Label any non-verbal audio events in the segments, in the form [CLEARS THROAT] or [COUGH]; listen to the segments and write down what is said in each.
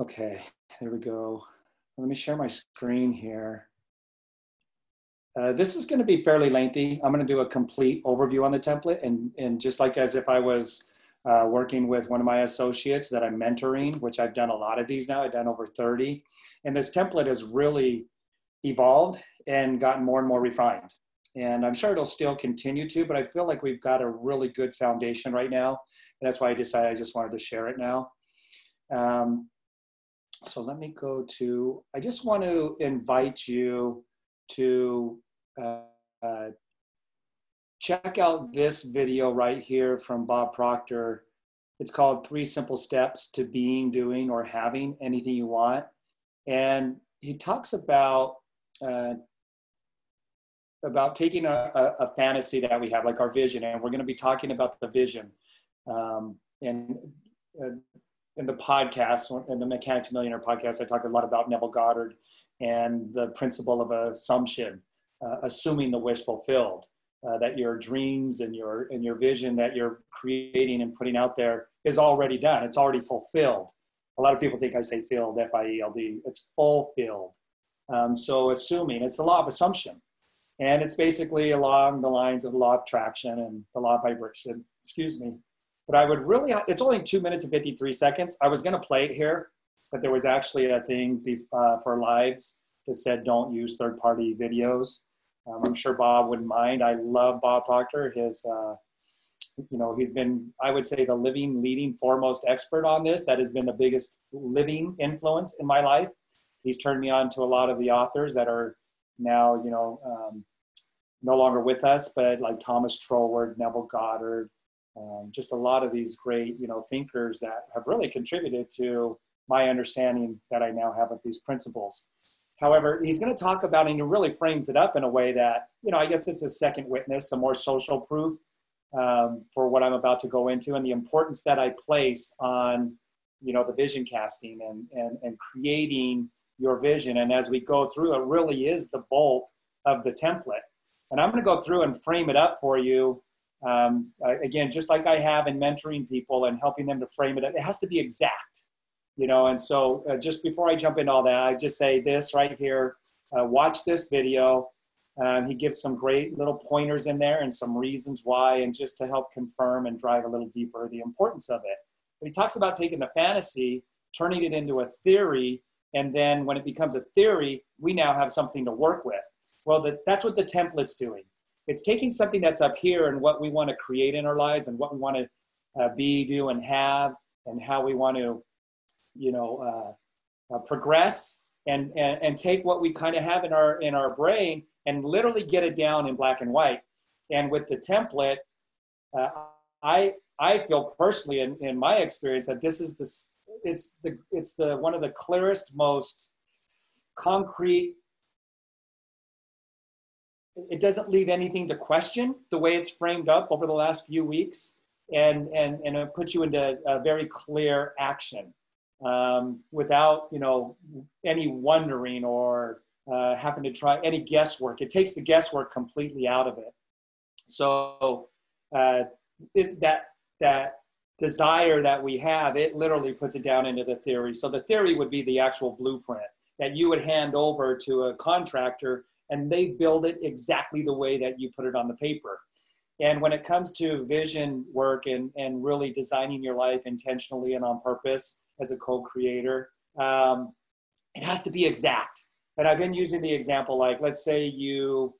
Okay, there we go. Let me share my screen here. Uh, this is going to be fairly lengthy. I'm going to do a complete overview on the template and, and just like as if I was uh, working with one of my associates that I'm mentoring, which I've done a lot of these now, I've done over 30. And this template has really evolved and gotten more and more refined. And I'm sure it'll still continue to, but I feel like we've got a really good foundation right now. And that's why I decided I just wanted to share it now. Um, so let me go to, I just want to invite you to uh, uh, check out this video right here from Bob Proctor. It's called Three Simple Steps to Being, Doing, or Having Anything You Want. And he talks about uh, about taking a, a, a, fantasy that we have, like our vision, and we're going to be talking about the vision. Um, and uh, in the podcast, in the Mechanic Millionaire podcast, I talk a lot about Neville Goddard and the principle of assumption, uh, assuming the wish fulfilled. Uh, that your dreams and your and your vision that you're creating and putting out there is already done. It's already fulfilled. A lot of people think I say filled, F-I-E-L-D. It's fulfilled. Um, so assuming it's the law of assumption, and it's basically along the lines of the law of attraction and the law of vibration. Excuse me. But I would really, it's only two minutes and 53 seconds. I was going to play it here, but there was actually a thing uh, for lives that said don't use third party videos. Um, I'm sure Bob wouldn't mind. I love Bob Proctor. His, uh, you know, he's been, I would say, the living, leading, foremost expert on this. That has been the biggest living influence in my life. He's turned me on to a lot of the authors that are now, you know, um, no longer with us, but like Thomas Troward, Neville Goddard, um, just a lot of these great, you know, thinkers that have really contributed to my understanding that I now have of these principles. However, he's going to talk about, and he really frames it up in a way that, you know, I guess it's a second witness, a more social proof um, for what I'm about to go into, and the importance that I place on, you know, the vision casting and and and creating your vision. And as we go through, it really is the bulk of the template. And I'm going to go through and frame it up for you um, again, just like I have in mentoring people and helping them to frame it, it has to be exact, you know. And so, uh, just before I jump into all that, I just say this right here: uh, watch this video. Um, he gives some great little pointers in there and some reasons why, and just to help confirm and drive a little deeper the importance of it. But he talks about taking the fantasy, turning it into a theory, and then when it becomes a theory, we now have something to work with. Well, the, that's what the template's doing it's taking something that's up here and what we want to create in our lives and what we want to uh, be, do, and have, and how we want to, you know, uh, uh, progress and, and and take what we kind of have in our in our brain and literally get it down in black and white. And with the template, uh, I I feel personally in, in my experience that this is this it's the it's the one of the clearest, most concrete it doesn't leave anything to question the way it's framed up over the last few weeks and and and it puts you into a very clear action um, without you know any wondering or uh, having to try any guesswork. It takes the guesswork completely out of it. So uh, it, that that desire that we have it literally puts it down into the theory. So the theory would be the actual blueprint that you would hand over to a contractor and they build it exactly the way that you put it on the paper. And when it comes to vision work and, and really designing your life intentionally and on purpose as a co creator, um, it has to be exact. And I've been using the example like, let's say you,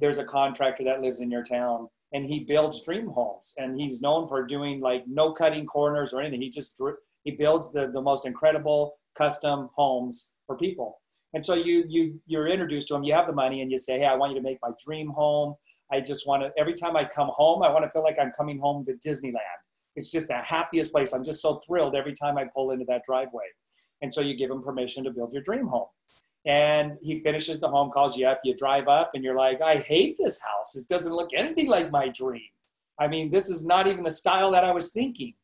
there's a contractor that lives in your town and he builds dream homes and he's known for doing like no cutting corners or anything. He just, he builds the, the most incredible custom homes for people. And so you you you're introduced to them. You have the money, and you say, "Hey, I want you to make my dream home. I just want to. Every time I come home, I want to feel like I'm coming home to Disneyland. It's just the happiest place. I'm just so thrilled every time I pull into that driveway." And so you give him permission to build your dream home. And he finishes the home, calls you up. You drive up, and you're like, "I hate this house. It doesn't look anything like my dream. I mean, this is not even the style that I was thinking."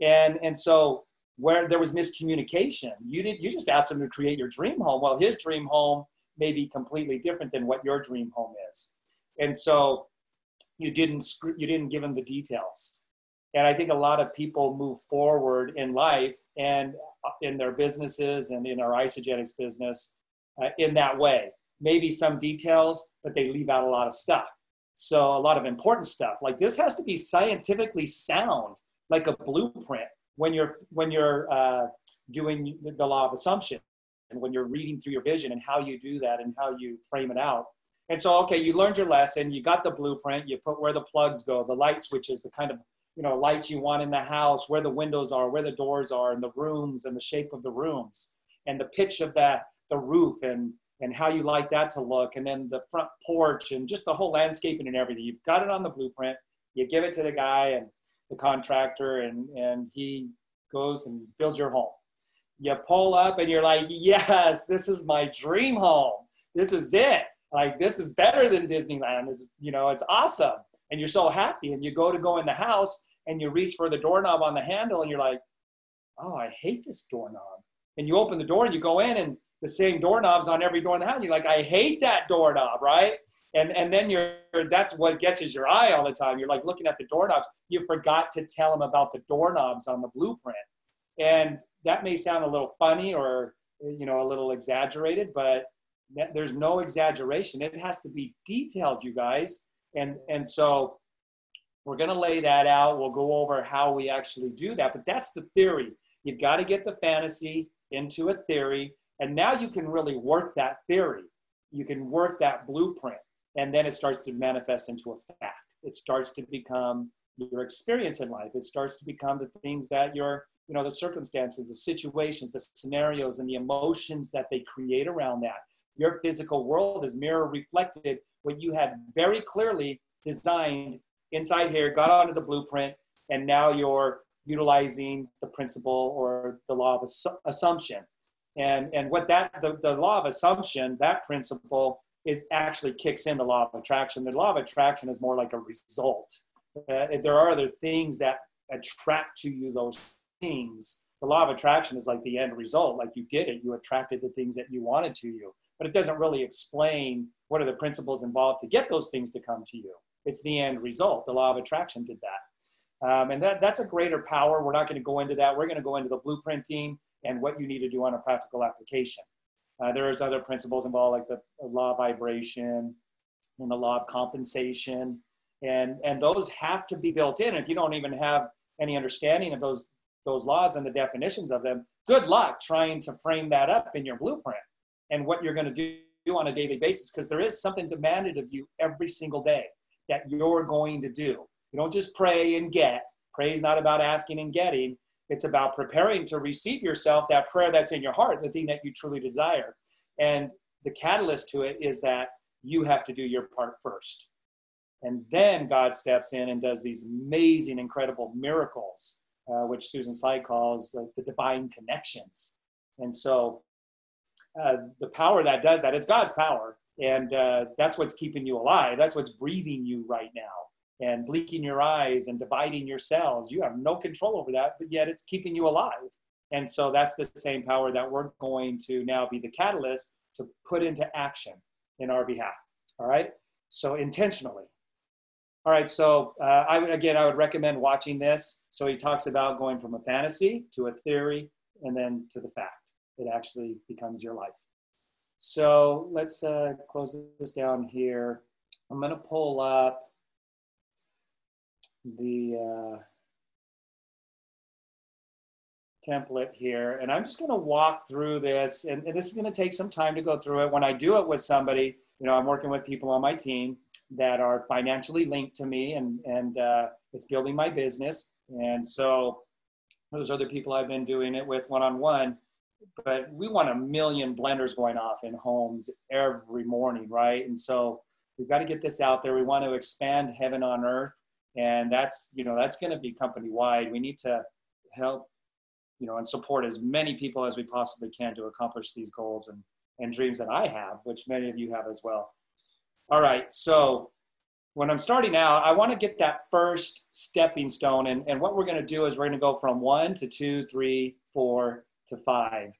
And and so where there was miscommunication. You did you just asked him to create your dream home. Well, his dream home may be completely different than what your dream home is, and so you didn't you didn't give him the details. And I think a lot of people move forward in life, and in their businesses and in our Isagenix business uh, in that way. Maybe some details, but they leave out a lot of stuff. So a lot of important stuff. Like this has to be scientifically sound, like a blueprint when you're when you're uh, doing the, the law of assumption and when you're reading through your vision and how you do that and how you frame it out. And so, okay, you learned your lesson, you got the blueprint, you put where the plugs go, the light switches, the kind of you know lights you want in the house, where the windows are, where the doors are, and the rooms and the shape of the rooms, and the pitch of that, the roof, and and how you like that to look, and then the front porch and just the whole landscaping and everything. You've got it on the blueprint. You give it to the guy and the contractor, and and he goes and builds your home. You pull up and you're like, yes, this is my dream home. This is it like this is better than Disneyland. It's you know it's awesome, and you're so happy. And you go to go in the house and you reach for the doorknob on the handle, and you're like, oh, I hate this doorknob. And you open the door and you go in, and the same doorknobs on every door in the house. You're like, I hate that doorknob, right? And and then you're that's what catches your eye all the time. You're like looking at the doorknobs. You forgot to tell them about the doorknobs on the blueprint, and that may sound a little funny or you know a little exaggerated, but there's no exaggeration. It has to be detailed, you guys. And, and so we're going to lay that out. We'll go over how we actually do that. But that's the theory. You've got to get the fantasy into a theory. And now you can really work that theory. You can work that blueprint. And then it starts to manifest into a fact. It starts to become your experience in life. It starts to become the things that you're, you know, the circumstances, the situations, the scenarios, and the emotions that they create around that your physical world is mirror reflected what you had very clearly designed inside here, got onto the blueprint, and now you're utilizing the principle or the law of assumption. And, and what that, the, the law of assumption, that principle is actually kicks in the law of attraction. The law of attraction is more like a result. Uh, there are other things that attract to you those things. The law of attraction is like the end result. Like you did it, you attracted the things that you wanted to you but it doesn't really explain what are the principles involved to get those things to come to you. It's the end result. The law of attraction did that. Um, and that, that's a greater power. We're not going to go into that. We're going to go into the blueprinting and what you need to do on a practical application. Uh, there's other principles involved like the, the law of vibration and the law of compensation. And, and those have to be built in. If you don't even have any understanding of those, those laws and the definitions of them, good luck trying to frame that up in your blueprint and what you're going to do on a daily basis because there is something demanded of you every single day that you're going to do. You don't just pray and get. Pray is not about asking and getting. It's about preparing to receive yourself that prayer that's in your heart, the thing that you truly desire. And the catalyst to it is that you have to do your part first. And then God steps in and does these amazing, incredible miracles, uh, which Susan Sly calls the, the divine connections. And so uh, the power that does that, it's God's power. And uh, that's what's keeping you alive. That's what's breathing you right now and blinking your eyes and dividing your cells. You have no control over that, but yet it's keeping you alive. And so that's the same power that we're going to now be the catalyst to put into action in our behalf. All right. So intentionally. All right. So uh, I would, again, I would recommend watching this. So he talks about going from a fantasy to a theory and then to the fact it actually becomes your life. So let's uh, close this down here. I'm going to pull up the uh, template here, and I'm just going to walk through this. And, and this is going to take some time to go through it. When I do it with somebody, you know, I'm working with people on my team that are financially linked to me, and and uh, it's building my business. And so those other people I've been doing it with one on one but we want a million blenders going off in homes every morning, right? And so we've got to get this out there. We want to expand heaven on earth, and that's you know that's going to be company wide. We need to help, you know, and support as many people as we possibly can to accomplish these goals and and dreams that I have, which many of you have as well. All right, so when I'm starting out, I want to get that first stepping stone. And, and what we're going to do is we're going to go from one to two, three, four, to five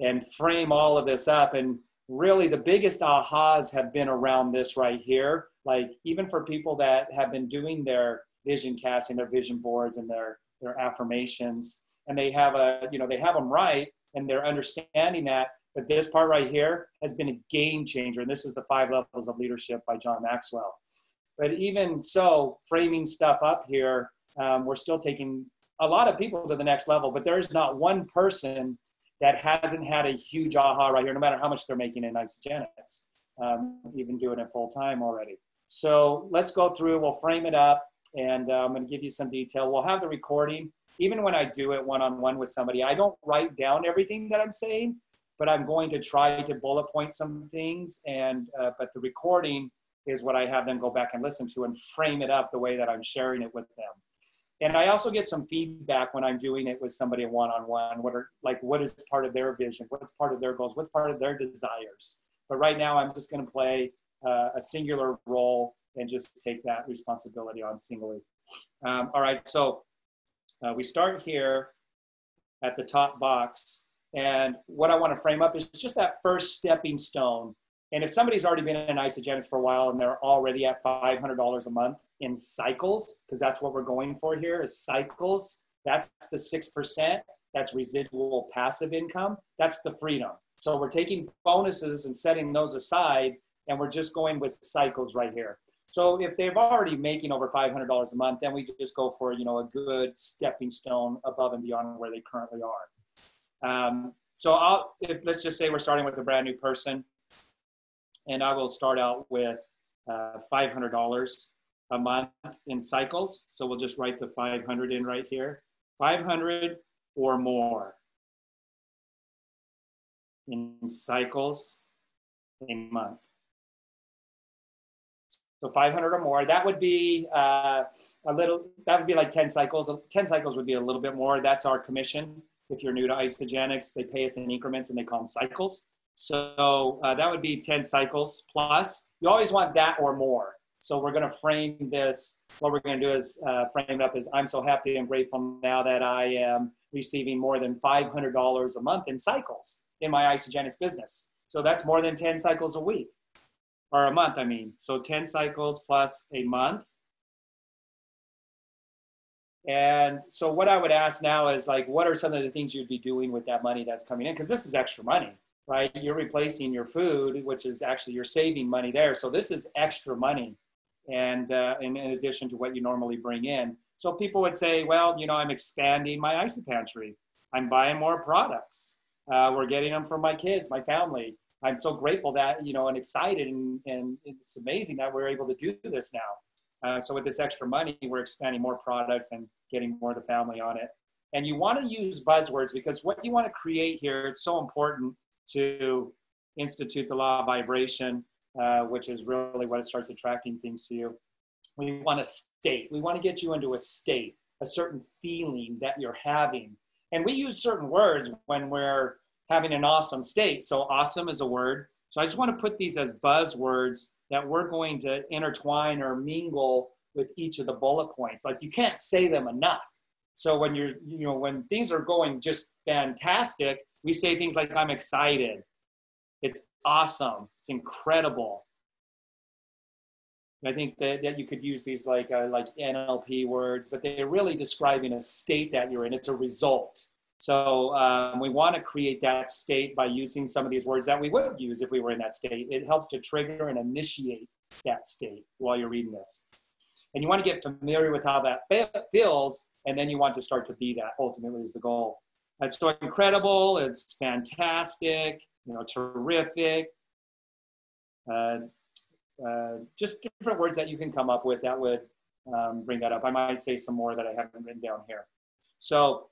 and frame all of this up. And really, the biggest ahas have been around this right here. Like, even for people that have been doing their vision casting, their vision boards, and their, their affirmations, and they have a, you know, they have them right and they're understanding that. But this part right here has been a game changer. And this is the five levels of leadership by John Maxwell. But even so, framing stuff up here, um, we're still taking a lot of people to the next level, but there's not one person that hasn't had a huge aha right here, no matter how much they're making in Isagenix, um, even doing it full time already. So let's go through, we'll frame it up, and uh, I'm going to give you some detail. We'll have the recording. Even when I do it one on one with somebody, I don't write down everything that I'm saying, but I'm going to try to bullet point some things. And uh, but the recording is what I have them go back and listen to and frame it up the way that I'm sharing it with them. And I also get some feedback when I'm doing it with somebody one on one. What are like what is part of their vision? What's part of their goals? What's part of their desires? But right now, I'm just going to play uh, a singular role and just take that responsibility on singly. Um, all right, so uh, we start here at the top box. And what I want to frame up is just that first stepping stone. And if somebody's already been in Isagenix for a while and they're already at $500 a month in cycles, because that's what we're going for here is cycles, that's the 6%. That's residual passive income. That's the freedom. So we're taking bonuses and setting those aside, and we're just going with cycles right here. So if they're already making over $500 a month, then we just go for, you know, a good stepping stone above and beyond where they currently are. Um, so I'll, if, let's just say we're starting with a brand new person and I will start out with uh, $500 a month in cycles. So we'll just write the 500 in right here, 500 or more in cycles a month. So 500 or more, that would be uh, a little, that would be like 10 cycles. 10 cycles would be a little bit more. That's our commission. If you're new to Isagenix, they pay us in increments and they call them cycles. So uh, that would be 10 cycles plus. You always want that or more. So we're going to frame this. What we're going to do is uh, frame it up as I'm so happy and grateful now that I am receiving more than $500 a month in cycles in my Isagenix business. So that's more than 10 cycles a week or a month, I mean. So 10 cycles plus a month. And so what I would ask now is like, what are some of the things you'd be doing with that money that's coming in? Because this is extra money, right? You're replacing your food, which is actually you're saving money there. So this is extra money, and uh, in, in addition to what you normally bring in. So people would say, well, you know, I'm expanding my ISA pantry. I'm buying more products. Uh, we're getting them for my kids, my family. I'm so grateful that, you know, and excited and, and it's amazing that we're able to do this now. Uh, so with this extra money, we're expanding more products and getting more of the family on it. And you want to use buzzwords because what you want to create here, it's so important to institute the law of vibration, uh, which is really what it starts attracting things to you. We want a state. We want to get you into a state, a certain feeling that you're having. And we use certain words when we're having an awesome state. So awesome is a word. So I just want to put these as buzzwords that we're going to intertwine or mingle with each of the bullet points. Like you can't say them enough. So when you're, you know, when things are going just fantastic, we say things like, I'm excited. It's awesome. It's incredible. I think that, that you could use these like, uh, like NLP words, but they're really describing a state that you're in. It's a result. So um, we want to create that state by using some of these words that we would use if we were in that state. It helps to trigger and initiate that state while you're reading this. And you want to get familiar with how that feels, and then you want to start to be that ultimately is the goal. It's so incredible, it's fantastic, you know, terrific. Uh, uh, just different words that you can come up with that would um, bring that up. I might say some more that I haven't written down here. So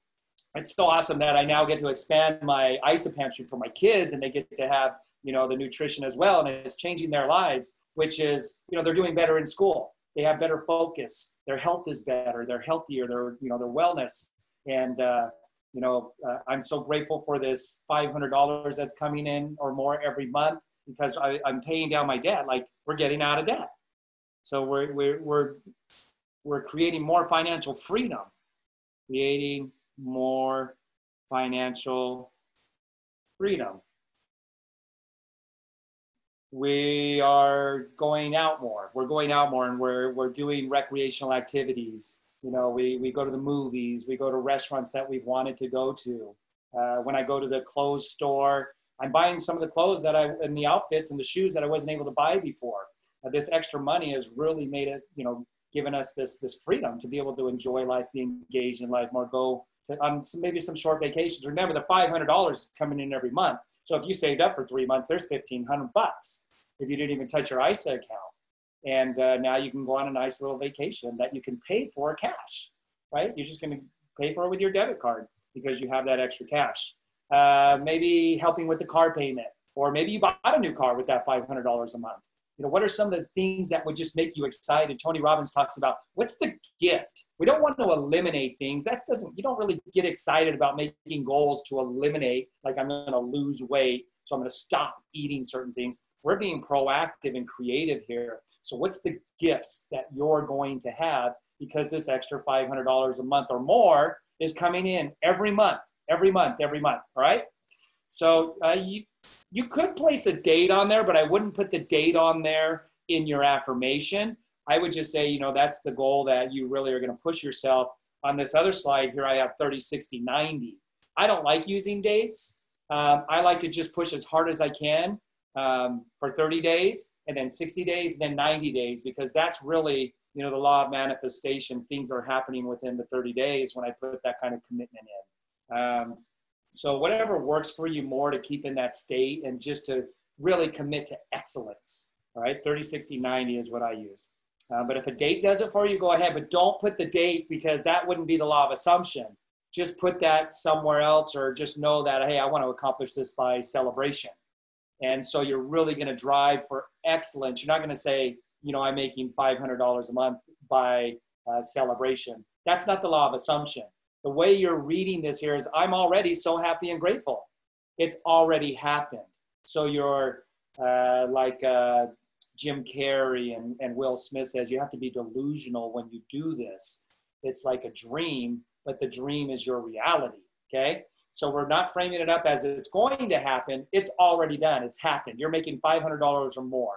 it's so awesome that I now get to expand my ISA pantry for my kids and they get to have, you know, the nutrition as well. And it's changing their lives, which is, you know, they're doing better in school. They have better focus. Their health is better. They're healthier. Their, you know, their wellness. And, uh, you know, uh, I'm so grateful for this $500 that's coming in or more every month because I, I'm paying down my debt. Like we're getting out of debt. So we're, we're, we're, we're creating more financial freedom, creating more financial freedom. We are going out more. We're going out more and we're, we're doing recreational activities. You know, we, we go to the movies, we go to restaurants that we've wanted to go to. Uh, when I go to the clothes store, I'm buying some of the clothes that I, and the outfits and the shoes that I wasn't able to buy before. Uh, this extra money has really made it, you know, given us this, this freedom to be able to enjoy life, be engaged in life more, go to some, maybe some short vacations. Remember the $500 coming in every month. So if you saved up for three months, there's 1500 bucks if you didn't even touch your ISA account. And uh, now you can go on a nice little vacation that you can pay for cash, right? You're just going to pay for it with your debit card because you have that extra cash. Uh, maybe helping with the car payment, or maybe you bought a new car with that $500 a month. You know, what are some of the things that would just make you excited? Tony Robbins talks about what's the gift. We don't want to eliminate things. That doesn't. You don't really get excited about making goals to eliminate. Like I'm going to lose weight, so I'm going to stop eating certain things. We're being proactive and creative here. So what's the gifts that you're going to have because this extra $500 a month or more is coming in every month, every month, every month. All right. So uh, you you could place a date on there, but I wouldn't put the date on there in your affirmation. I would just say, you know, that's the goal that you really are going to push yourself. On this other slide here, I have 30, 60, 90. I don't like using dates. Um, I like to just push as hard as I can um, for 30 days and then 60 days, and then 90 days, because that's really, you know, the law of manifestation. Things are happening within the 30 days when I put that kind of commitment in. Um, so whatever works for you more to keep in that state and just to really commit to excellence. All right, 30, 60, 90 is what I use. Uh, but if a date does it for you, go ahead. But don't put the date because that wouldn't be the law of assumption. Just put that somewhere else or just know that, hey, I want to accomplish this by celebration. And so you're really going to drive for excellence. You're not going to say, you know, I'm making $500 a month by uh, celebration. That's not the law of assumption the way you're reading this here is I'm already so happy and grateful. It's already happened. So you're uh, like uh, Jim Carrey and, and Will Smith says, you have to be delusional when you do this. It's like a dream, but the dream is your reality. Okay. So we're not framing it up as it's going to happen. It's already done. It's happened. You're making $500 or more.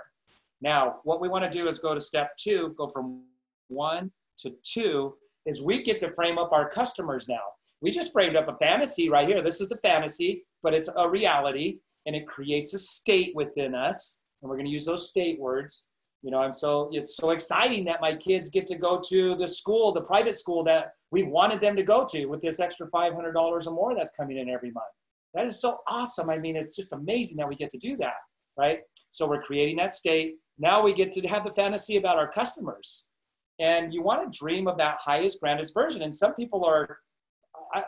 Now, what we want to do is go to step two, go from one to two, is we get to frame up our customers now. We just framed up a fantasy right here. This is the fantasy, but it's a reality and it creates a state within us. And we're going to use those state words. You know, I'm so it's so exciting that my kids get to go to the school, the private school that we've wanted them to go to with this extra $500 or more that's coming in every month. That is so awesome. I mean, it's just amazing that we get to do that, right? So we're creating that state. Now we get to have the fantasy about our customers and you want to dream of that highest grandest version. And some people are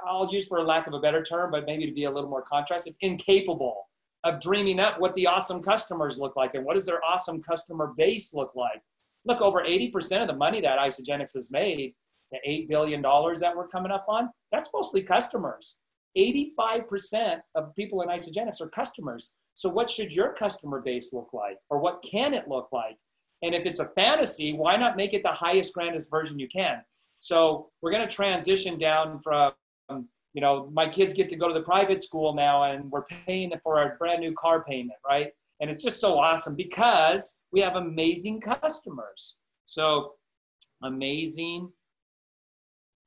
i'll use for a lack of a better term but maybe to be a little more contrastive incapable of dreaming up what the awesome customers look like and what does their awesome customer base look like. Look over 80% of the money that Isagenix has made the $8 billion that we're coming up on that's mostly customers. 85% of people in Isagenix are customers. So what should your customer base look like? Or what can it look like and if it's a fantasy, why not make it the highest, grandest version you can? So we're going to transition down from, you know, my kids get to go to the private school now and we're paying for our brand new car payment, right? And it's just so awesome because we have amazing customers. So amazing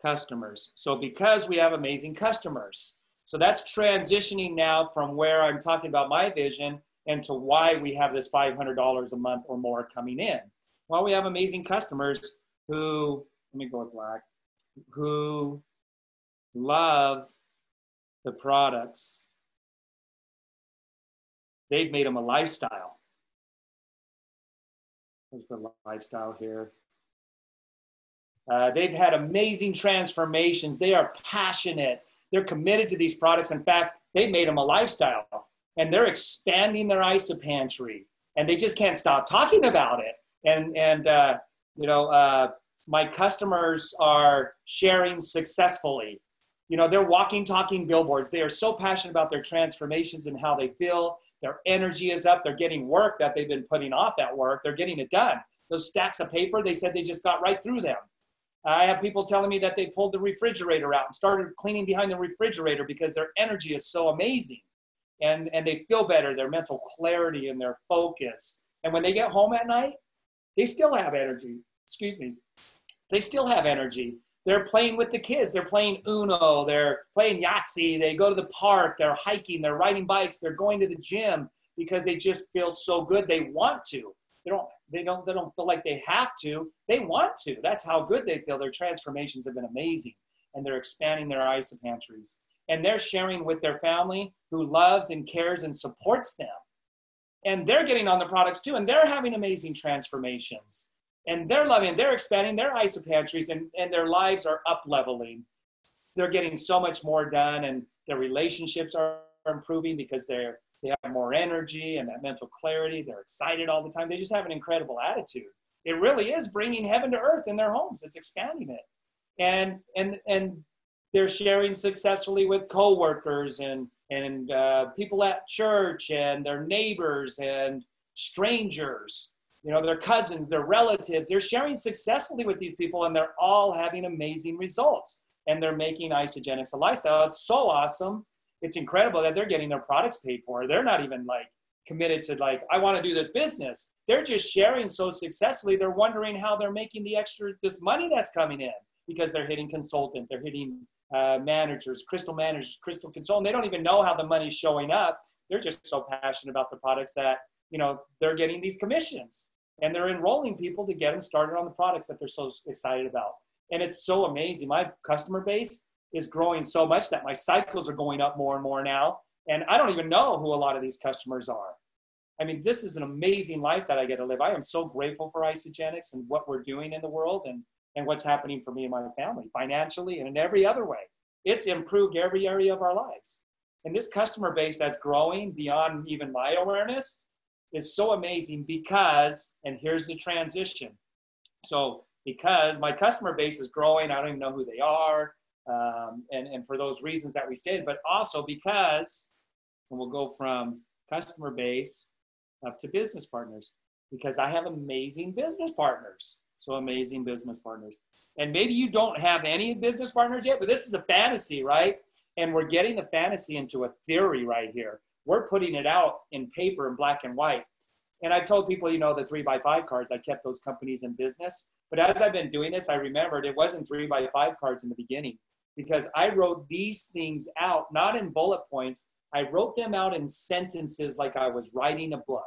customers. So because we have amazing customers. So that's transitioning now from where I'm talking about my vision and to why we have this $500 a month or more coming in. Well, we have amazing customers who, let me go with black, who love the products. They've made them a lifestyle. Let's put lifestyle here. Uh, they've had amazing transformations. They are passionate. They're committed to these products. In fact, they made them a lifestyle and they're expanding their ISA pantry and they just can't stop talking about it. And, and uh, you know, uh, my customers are sharing successfully. You know, they're walking, talking billboards. They are so passionate about their transformations and how they feel. Their energy is up. They're getting work that they've been putting off at work. They're getting it done. Those stacks of paper, they said they just got right through them. I have people telling me that they pulled the refrigerator out and started cleaning behind the refrigerator because their energy is so amazing and, and they feel better, their mental clarity and their focus. And when they get home at night, they still have energy. Excuse me. They still have energy. they're playing with the kids. They're playing Uno. They're playing Yahtzee. They go to the park. They're hiking. They're riding bikes. They're going to the gym because they just feel so good. They want to. They don't. They don't. They don't feel like they have to. They want to. That's how good they feel. Their transformations have been amazing, and they're expanding their ISA pantries. And they're sharing with their family who loves and cares and supports them. And they're getting on the products too, and they're having amazing transformations and they're loving, they're expanding their ISA pantries and, and their lives are up leveling. They're getting so much more done and their relationships are improving because they're they have more energy and that mental clarity. They're excited all the time. They just have an incredible attitude. It really is bringing heaven to earth in their homes. It's expanding it, and and and they're sharing successfully with coworkers and and uh, people at church and their neighbors and strangers you know, their cousins, their relatives, they're sharing successfully with these people and they're all having amazing results and they're making Isagenix a lifestyle. It's so awesome. It's incredible that they're getting their products paid for. They're not even like committed to like, I want to do this business. They're just sharing so successfully. They're wondering how they're making the extra, this money that's coming in because they're hitting consultant, they're hitting uh, managers, crystal managers, crystal consultant. They don't even know how the money's showing up. They're just so passionate about the products that you know, they're getting these commissions and they're enrolling people to get them started on the products that they're so excited about. And it's so amazing. My customer base is growing so much that my cycles are going up more and more now. And I don't even know who a lot of these customers are. I mean, this is an amazing life that I get to live. I am so grateful for Isagenix and what we're doing in the world and, and what's happening for me and my family financially and in every other way. It's improved every area of our lives. And this customer base that's growing beyond even my awareness is so amazing because, and here's the transition. So, because my customer base is growing, I don't even know who they are, um, and, and for those reasons that we stated, but also because, and we'll go from customer base up to business partners, because I have amazing business partners. So, amazing business partners. And maybe you don't have any business partners yet, but this is a fantasy, right? And we're getting the fantasy into a theory right here. We're putting it out in paper in black and white. And I told people, you know, the three by five cards, I kept those companies in business. But as I've been doing this, I remembered it wasn't three by five cards in the beginning because I wrote these things out, not in bullet points. I wrote them out in sentences like I was writing a book.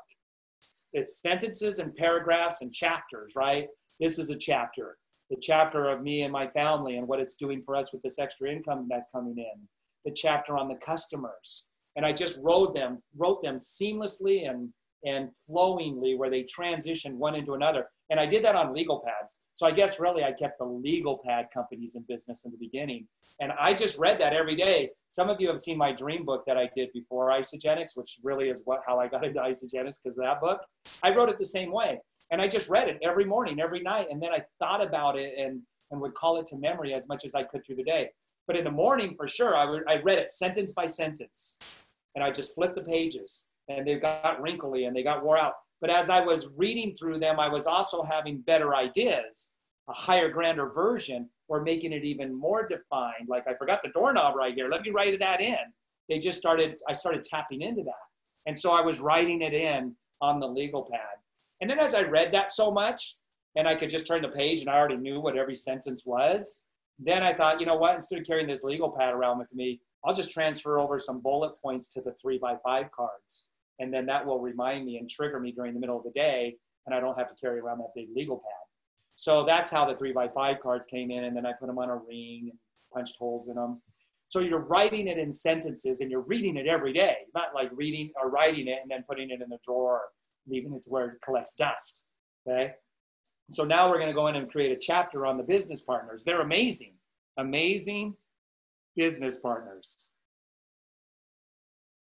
It's sentences and paragraphs and chapters, right? This is a chapter, the chapter of me and my family and what it's doing for us with this extra income that's coming in, the chapter on the customers, and I just wrote them, wrote them seamlessly and and flowingly where they transitioned one into another. And I did that on legal pads. So I guess really I kept the legal pad companies in business in the beginning. And I just read that every day. Some of you have seen my dream book that I did before Isagenix, which really is what how I got into Isagenix because of that book. I wrote it the same way. And I just read it every morning, every night. And then I thought about it and, and would call it to memory as much as I could through the day. But in the morning, for sure, I, would, I read it sentence by sentence and I just flipped the pages and they got wrinkly and they got wore out. But as I was reading through them, I was also having better ideas, a higher, grander version, or making it even more defined. Like I forgot the doorknob right here. Let me write that in. They just started, I started tapping into that. And so I was writing it in on the legal pad. And then as I read that so much, and I could just turn the page and I already knew what every sentence was, then I thought, you know what, instead of carrying this legal pad around with me, I'll just transfer over some bullet points to the three by five cards. And then that will remind me and trigger me during the middle of the day. And I don't have to carry around that big legal pad. So that's how the three by five cards came in. And then I put them on a ring and punched holes in them. So you're writing it in sentences and you're reading it every day, not like reading or writing it and then putting it in the drawer, leaving it to where it collects dust. Okay. So now we're going to go in and create a chapter on the business partners. They're amazing, amazing business partners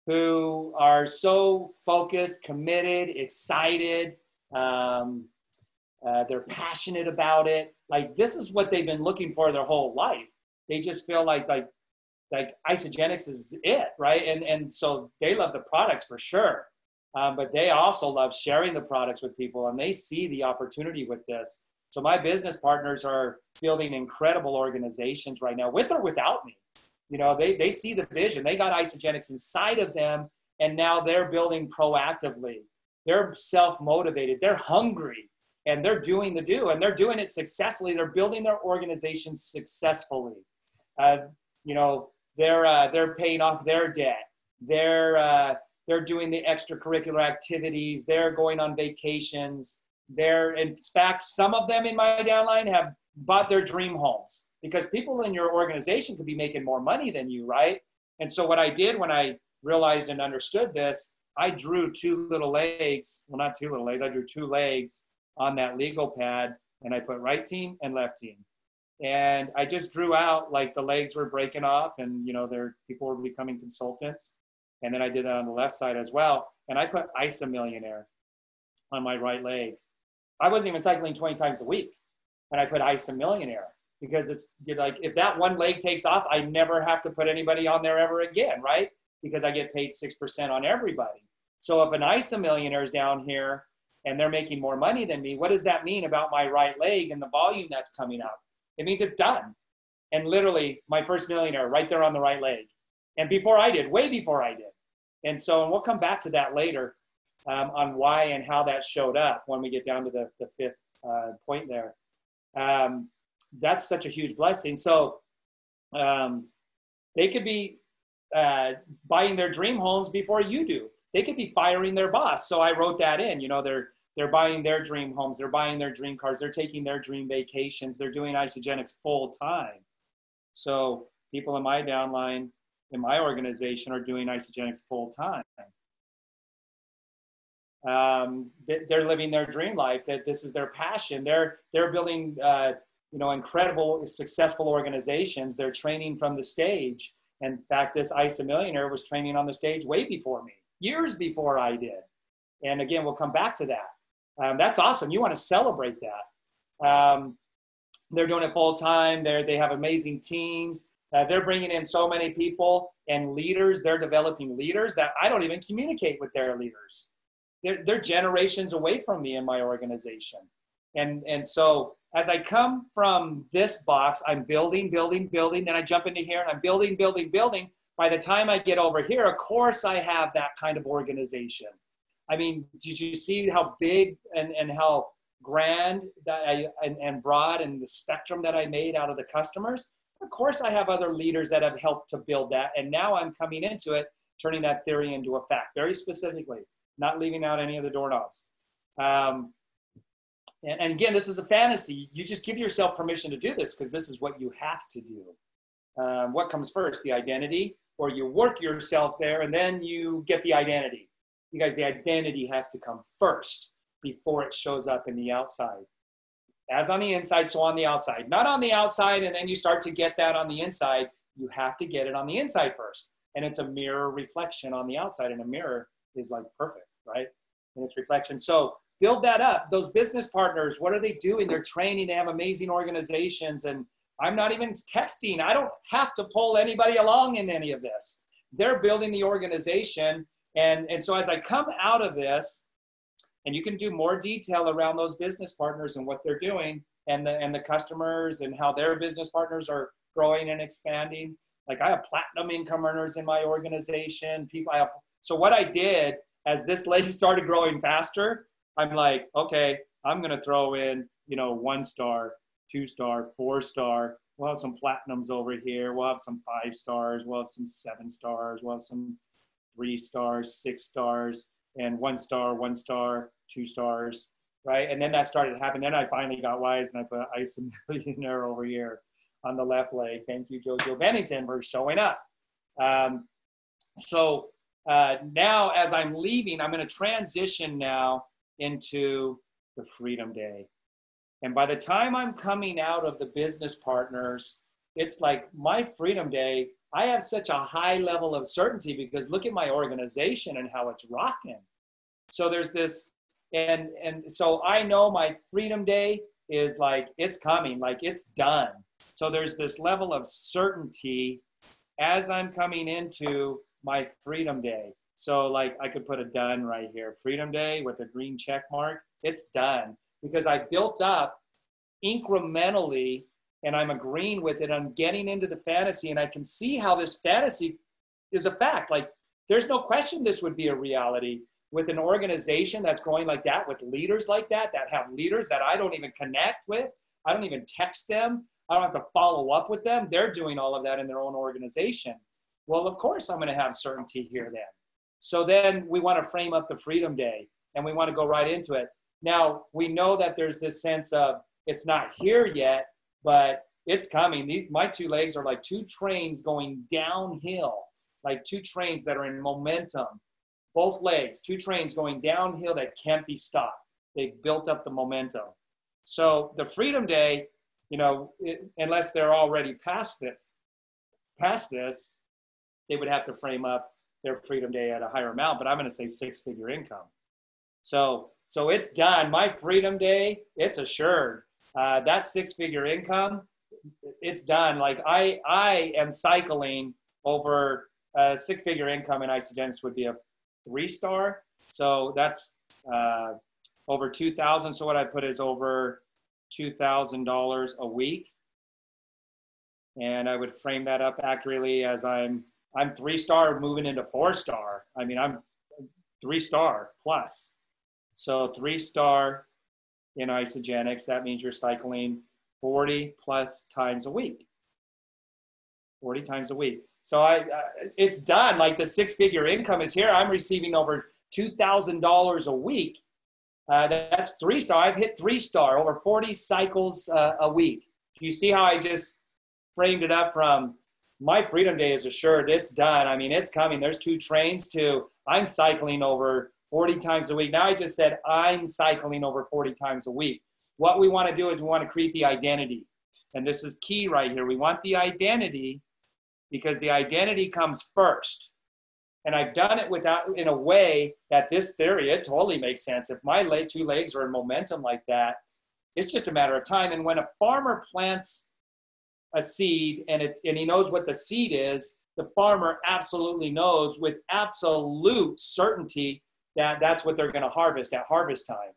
who are so focused, committed, excited. Um, uh, they're passionate about it. Like this is what they've been looking for their whole life. They just feel like like like Isagenix is it, right? And and so they love the products for sure, um, but they also love sharing the products with people, and they see the opportunity with this. So my business partners are building incredible organizations right now, with or without me. You know, they, they see the vision. They got Isagenix inside of them, and now they're building proactively. They're self motivated. They're hungry. and they're doing the do and they're doing it successfully. They're building their organization successfully. Uh, you know, they're, uh, they're paying off their debt. They're, uh, they're doing the extracurricular activities. They're going on vacations. They're, in fact, some of them in my downline have bought their dream homes because people in your organization could be making more money than you, right? And so what I did when I realized and understood this, I drew two little legs. Well, not two little legs. I drew two legs on that legal pad, and I put right team and left team. And I just drew out like the legs were breaking off, and you know, there people were becoming consultants. And then I did that on the left side as well. And I put ISA millionaire on my right leg. I wasn't even cycling 20 times a week, and I put ISA millionaire because it's like if that one leg takes off, I never have to put anybody on there ever again, right? Because I get paid 6% on everybody. So if an ISA millionaire is down here and they're making more money than me, what does that mean about my right leg and the volume that's coming up? It means it's done. And literally, my first millionaire right there on the right leg. And before I did, way before I did. And so, and we'll come back to that later um, on why and how that showed up when we get down to the, the fifth uh, point there. Um, that's such a huge blessing. So um, they could be uh, buying their dream homes before you do. They could be firing their boss. So I wrote that in. You know, they're they're buying their dream homes, they're buying their dream cars, they're taking their dream vacations, they're doing Isagenix full time. So people in my downline, in my organization, are doing Isagenix full time. Um, they're living their dream life. That this is their passion. They're they're building uh, you know, incredible, successful organizations. They're training from the stage. In fact, this ISA Millionaire was training on the stage way before me, years before I did. And again, we'll come back to that. Um, that's awesome. You want to celebrate that. Um, they're doing it full time. They they have amazing teams. Uh, they're bringing in so many people and leaders. They're developing leaders that I don't even communicate with their leaders. They're, they're generations away from me in my organization. And, and so as I come from this box, I'm building, building, building. Then I jump into here and I'm building, building, building. By the time I get over here, of course, I have that kind of organization. I mean, did you see how big and, and how grand that I, and, and broad and the spectrum that I made out of the customers? Of course, I have other leaders that have helped to build that. And now I'm coming into it, turning that theory into a fact, very specifically, not leaving out any of the doorknobs. Um, and, and again, this is a fantasy. You just give yourself permission to do this because this is what you have to do. Um, what comes first, the identity, or you work yourself there and then you get the identity? You guys, the identity has to come first before it shows up in the outside. As on the inside, so on the outside. Not on the outside, and then you start to get that on the inside. You have to get it on the inside first. And it's a mirror reflection on the outside, and a mirror is like perfect, right? And its reflection. So build that up. Those business partners, what are they doing? They're training, they have amazing organizations. And I'm not even texting. I don't have to pull anybody along in any of this. They're building the organization. And, and so as I come out of this, and you can do more detail around those business partners and what they're doing and the, and the customers and how their business partners are growing and expanding. Like I have platinum income earners in my organization. People I have, so what I did as this lady [LAUGHS] started growing faster, I'm like, okay, I'm going to throw in, you know, one star, two star, four star. We'll have some platinums over here. We'll have some five stars. We'll have some seven stars. We'll have some three stars, six stars, and one star, one star, two stars, right? And then that started to happen. Then I finally got wise and I put ISA [LAUGHS] Millionaire over here on the left leg. Thank you, Jojo Bennington, for showing up. Um, so uh, now, as I'm leaving, I'm going to transition now into the Freedom Day. And by the time I'm coming out of the business partners, it's like my Freedom Day, I have such a high level of certainty because look at my organization and how it's rocking. So there's this, and and so I know my Freedom Day is like it's coming, like it's done. So there's this level of certainty as I'm coming into my Freedom Day. So like I could put a done right here, Freedom Day with a green check mark. It's done because I built up incrementally and I'm agreeing with it. I'm getting into the fantasy and I can see how this fantasy is a fact. Like there's no question this would be a reality with an organization that's growing like that, with leaders like that, that have leaders that I don't even connect with, I don't even text them, I don't have to follow up with them. They're doing all of that in their own organization. Well, of course, I'm going to have certainty here then. So then we want to frame up the Freedom Day and we want to go right into it. Now, we know that there's this sense of it's not here yet, but it's coming. These my two legs are like two trains going downhill, like two trains that are in momentum. Both legs, two trains going downhill that can't be stopped. They've built up the momentum. So the Freedom Day, you know, it, unless they're already past this, past this, they would have to frame up their Freedom Day at a higher amount. But I'm going to say six-figure income. So so it's done. My Freedom Day, it's assured. Uh, that six-figure income, it's done. Like I, I am cycling over a six-figure income in Isagenix would be a three-star. So that's uh, over two thousand. So what I put is over two thousand dollars a week, and I would frame that up accurately as I'm I'm three-star moving into four-star. I mean I'm three-star plus. So three-star in Isagenix, that means you're cycling 40 plus times a week. 40 times a week. So I, it's done. Like the six-figure income is here. I'm receiving over $2,000 a week. Uh, that's three star. I've hit three star over 40 cycles uh, a week. Do you see how I just framed it up from my freedom day is assured. It's done. I mean, it's coming. There's two trains to I'm cycling over 40 times a week. Now I just said I'm cycling over 40 times a week. What we want to do is we want to create the identity. And this is key right here. We want the identity because the identity comes first. And I've done it without in a way that this theory, it totally makes sense. If my leg, two legs are in momentum like that, it's just a matter of time. And when a farmer plants a seed and it and he knows what the seed is, the farmer absolutely knows with absolute certainty that that's what they're going to harvest at harvest time.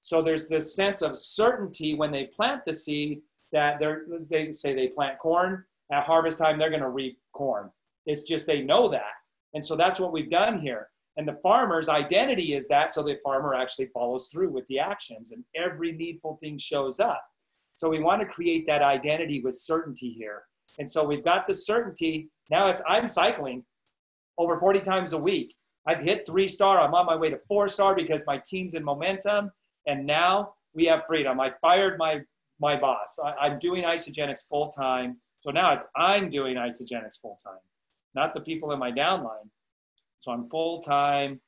So there's this sense of certainty when they plant the seed that they're, they say they plant corn at harvest time, they're going to reap corn. It's just they know that. And so that's what we've done here. And the farmer's identity is that, so the farmer actually follows through with the actions and every needful thing shows up. So we want to create that identity with certainty here. And so we've got the certainty. Now it's I'm cycling over 40 times a week. I've hit three star. I'm on my way to four star because my team's in momentum. And now we have freedom. I fired my my boss. I, am doing Isagenix full time. So now it's I'm doing Isagenix full time, not the people in my downline. So I'm full time.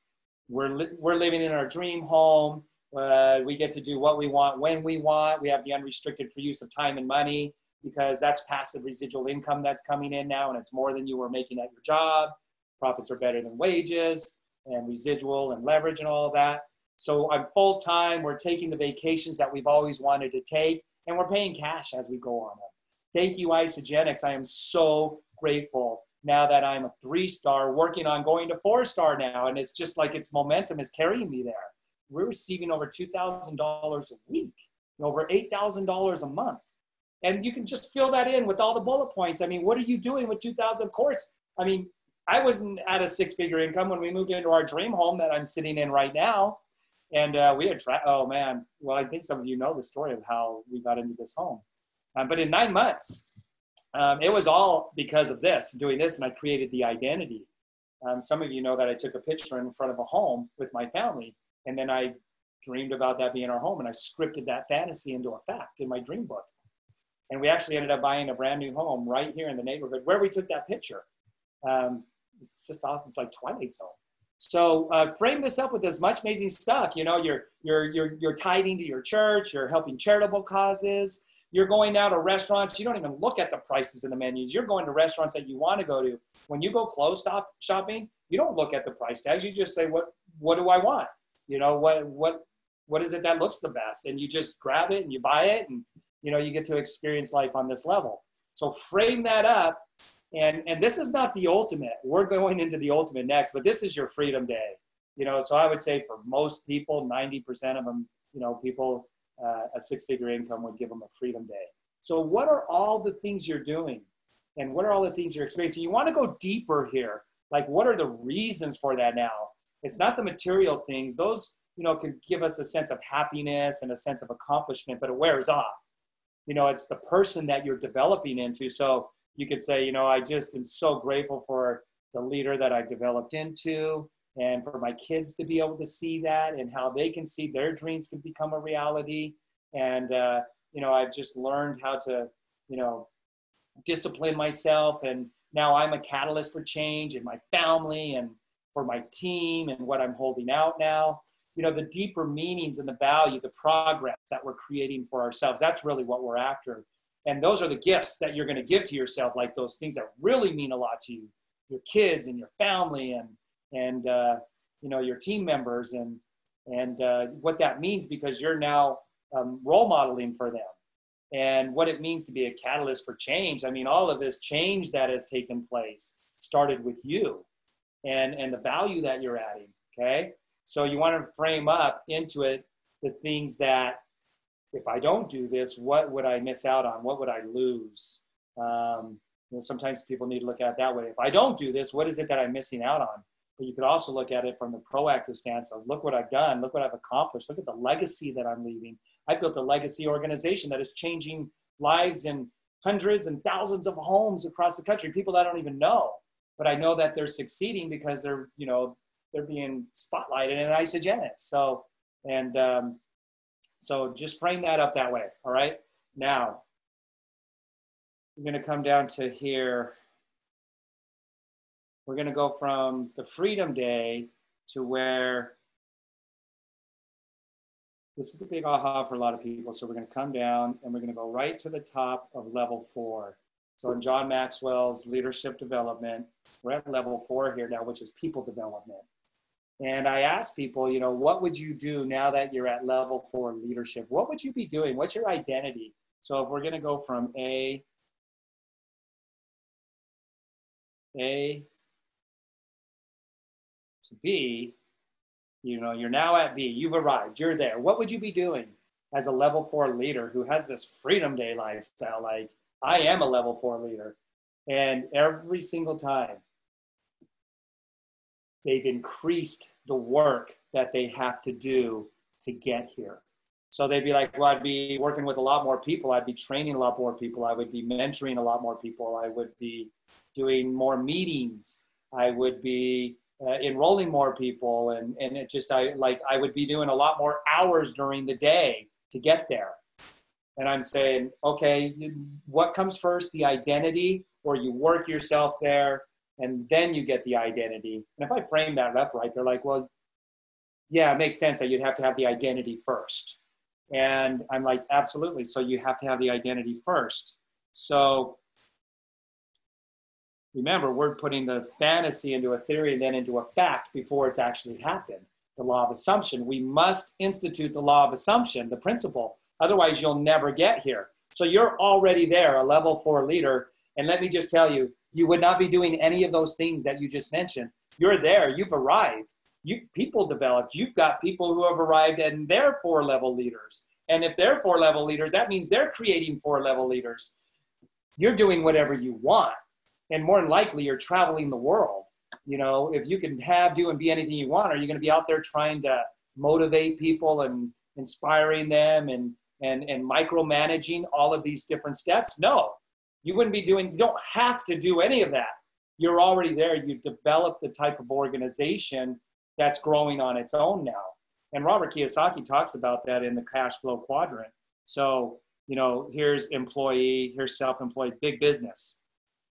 We're li- we're living in our dream home. Uh, we get to do what we want when we want. We have the unrestricted free use of time and money because that's passive residual income that's coming in now, and it's more than you were making at your job profits are better than wages and residual and leverage and all of that. So I'm full time. We're taking the vacations that we've always wanted to take, and we're paying cash as we go on them. Thank you, Isagenix. I am so grateful now that I'm a three star, working on going to four star now, and it's just like its momentum is carrying me there. We're receiving over two thousand dollars a week, over eight thousand dollars a month, and you can just fill that in with all the bullet points. I mean, what are you doing with two thousand? Of course, I mean, I wasn't at a six figure income when we moved into our dream home that I'm sitting in right now. And uh, we had, tra- oh man, well, I think some of you know the story of how we got into this home. Um, but in nine months, um, it was all because of this, doing this, and I created the identity. Um, some of you know that I took a picture in front of a home with my family, and then I dreamed about that being our home, and I scripted that fantasy into a fact in my dream book. And we actually ended up buying a brand new home right here in the neighborhood where we took that picture. Um, it's just awesome. It's like Twilight Zone. So uh, frame this up with as much amazing stuff. You know, you're you're you're you're tithing to your church. You're helping charitable causes. You're going out to restaurants. You don't even look at the prices in the menus. You're going to restaurants that you want to go to. When you go clothes stop shopping, you don't look at the price tags. You just say, "What what do I want?" You know, what what what is it that looks the best? And you just grab it and you buy it, and you know you get to experience life on this level. So frame that up and and this is not the ultimate. We're going into the ultimate next but this is your freedom day. You know so i would say for most people 90% of them you know people uh, a six figure income would give them a freedom day. So what are all the things you're doing? And what are all the things you're experiencing? You want to go deeper here. Like what are the reasons for that now? It's not the material things. Those, you know, can give us a sense of happiness and a sense of accomplishment, but it wears off. You know, it's the person that you're developing into. So you could say, you know, I just am so grateful for the leader that I've developed into and for my kids to be able to see that and how they can see their dreams can become a reality. And, uh, you know, I've just learned how to, you know, discipline myself. And now I'm a catalyst for change in my family and for my team and what I'm holding out now. You know, the deeper meanings and the value, the progress that we're creating for ourselves. That's really what we're after. And those are the gifts that you're going to give to yourself, like those things that really mean a lot to you, your kids and your family and and uh, you know your team members and and uh, what that means because you're now um, role modeling for them and what it means to be a catalyst for change. I mean, all of this change that has taken place started with you and, and the value that you're adding. Okay. So you want to frame up into it the things that if I don't do this, what would I miss out on? What would I lose? Um, you know, sometimes people need to look at it that way. If I don't do this, what is it that I'm missing out on? But you could also look at it from the proactive stance of look what I've done, look what I've accomplished, look at the legacy that I'm leaving. I built a legacy organization that is changing lives in hundreds and thousands of homes across the country, people that I don't even know. But I know that they're succeeding because they're, you know, they're being spotlighted in Isagenix. So, and um, so just frame that up that way. All right. Now, going to come down to here we're going to go from the Freedom Day to where this is the big aha for a lot of people. So we're going to come down and we're going to go right to the top of level four. So in John Maxwell's leadership development, we're at level four here now, which is people development. And I ask people, you know, what would you do now that you're at level four leadership? What would you be doing? What's your identity? So if we're going to go from A, A, to B, you know, you're now at B, you've arrived, you're there. What would you be doing as a level four leader who has this freedom day lifestyle? Like, I am a level four leader. And every single time, they've increased the work that they have to do to get here. So they'd be like, well, I'd be working with a lot more people. I'd be training a lot more people. I would be mentoring a lot more people. I would be doing more meetings. I would be uh, enrolling more people and, and it just i like i would be doing a lot more hours during the day to get there and i'm saying okay what comes first the identity or you work yourself there and then you get the identity and if i frame that up right they're like well yeah it makes sense that you'd have to have the identity first and i'm like absolutely so you have to have the identity first so remember, we're putting the fantasy into a theory and then into a fact before it's actually happened. The law of assumption. We must institute the law of assumption, the principle. Otherwise, you'll never get here. So you're already there, a level four leader. And let me just tell you, you would not be doing any of those things that you just mentioned. You're there, you've arrived. You people developed. You've got people who have arrived and they're four level leaders. And if they're four level leaders, that means they're creating four level leaders. You're doing whatever you want and more than likely you're traveling the world you know if you can have do and be anything you want are you going to be out there trying to motivate people and inspiring them and and and micromanaging all of these different steps no you wouldn't be doing you don't have to do any of that you're already there you've developed the type of organization that's growing on its own now and robert kiyosaki talks about that in the cash flow quadrant so you know here's employee here's self-employed big business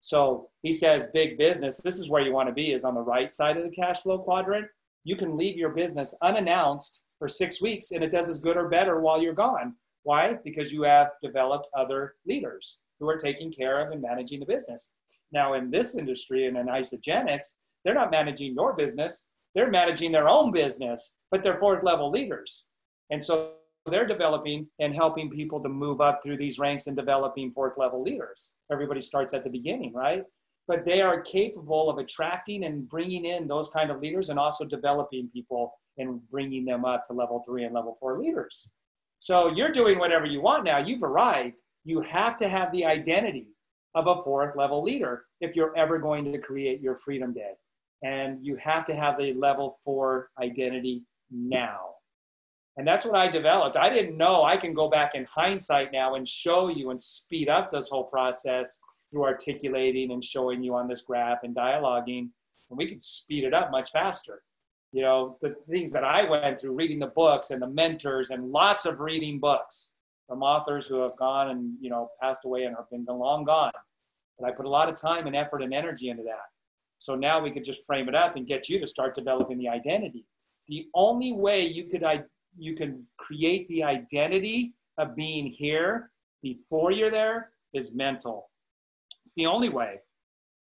so he says, big business, this is where you want to be, is on the right side of the cash flow quadrant. You can leave your business unannounced for six weeks and it does as good or better while you're gone. Why? Because you have developed other leaders who are taking care of and managing the business. Now, in this industry and in Isagenix, they're not managing your business, they're managing their own business, but they're fourth level leaders. And so they're developing and helping people to move up through these ranks and developing fourth level leaders. Everybody starts at the beginning, right? But they are capable of attracting and bringing in those kind of leaders and also developing people and bringing them up to level three and level four leaders. So you're doing whatever you want now. You've arrived. You have to have the identity of a fourth level leader if you're ever going to create your freedom day. and you have to have the level four identity now. And that's what I developed. I didn't know I can go back in hindsight now and show you and speed up this whole process through articulating and showing you on this graph and dialoguing. And we could speed it up much faster. You know, the things that I went through, reading the books and the mentors and lots of reading books from authors who have gone and, you know, passed away and have been long gone. But I put a lot of time and effort and energy into that. So now we could just frame it up and get you to start developing the identity. The only way you could I you can create the identity of being here before you're there is mental. It's the only way.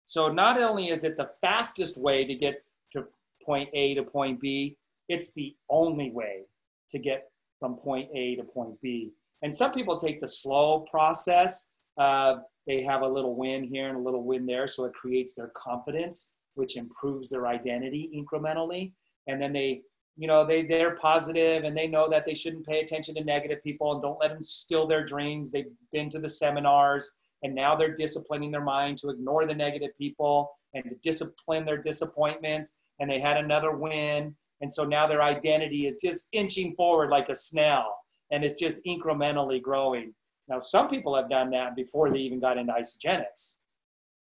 So not only is it the fastest way to get to point A to point B, it's the only way to get from point A to point B. And some people take the slow process. Uh, they have a little win here and a little win there, so it creates their confidence, which improves their identity incrementally. And then they you know they they're positive and they know that they shouldn't pay attention to negative people and don't let them steal their dreams they've been to the seminars and now they're disciplining their mind to ignore the negative people and to discipline their disappointments and they had another win and so now their identity is just inching forward like a snail and it's just incrementally growing now some people have done that before they even got into Isagenix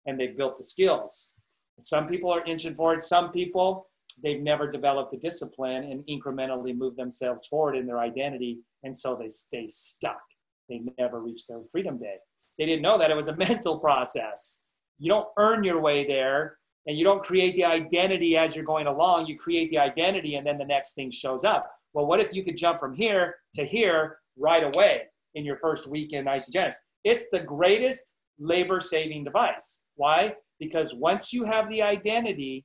and they've built the skills some people are inching forward some people they've never developed the discipline and incrementally move themselves forward in their identity. And so they stay stuck. They never reach their freedom day. They didn't know that it was a [LAUGHS] mental process. You don't earn your way there and you don't create the identity as you're going along. You create the identity and then the next thing shows up. Well, what if you could jump from here to here right away in your first week in Isagenix? It's the greatest labor saving device. Why? Because once you have the identity,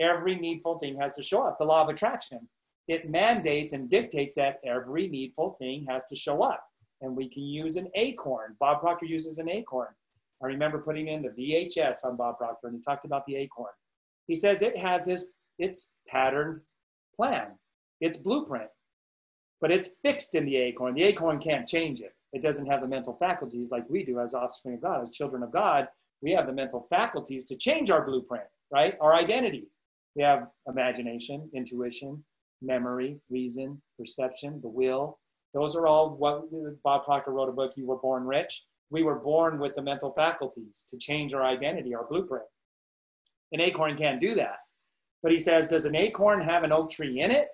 every needful thing has to show up. The law of attraction. It mandates and dictates that every needful thing has to show up. And we can use an acorn. Bob Proctor uses an acorn. I remember putting in the VHS on Bob Proctor and he talked about the acorn. He says it has this, its patterned plan, its blueprint, but it's fixed in the acorn. The acorn can't change it. It doesn't have the mental faculties like we do as offspring of God, as children of God. We have the mental faculties to change our blueprint, right? Our identity. We have imagination, intuition, memory, reason, perception, the will. Those are all what Bob Proctor wrote a book, You Were Born Rich. We were born with the mental faculties to change our identity, our blueprint. An acorn can't do that. But he says, does an acorn have an oak tree in it?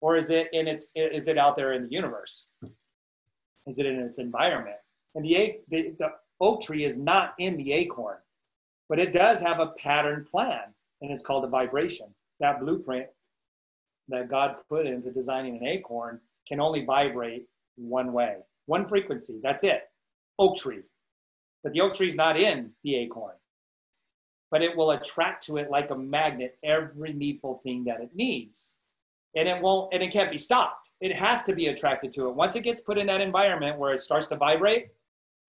Or is it in its is it out there in the universe? Is it in its environment? And the, the, the oak tree is not in the acorn, but it does have a pattern plan and it's called a vibration. That blueprint that God put into designing an acorn can only vibrate one way, one frequency. That's it. Oak tree. But the oak tree is not in the acorn. But it will attract to it like a magnet every needful thing that it needs. And it won't, and it can't be stopped. It has to be attracted to it. Once it gets put in that environment where it starts to vibrate,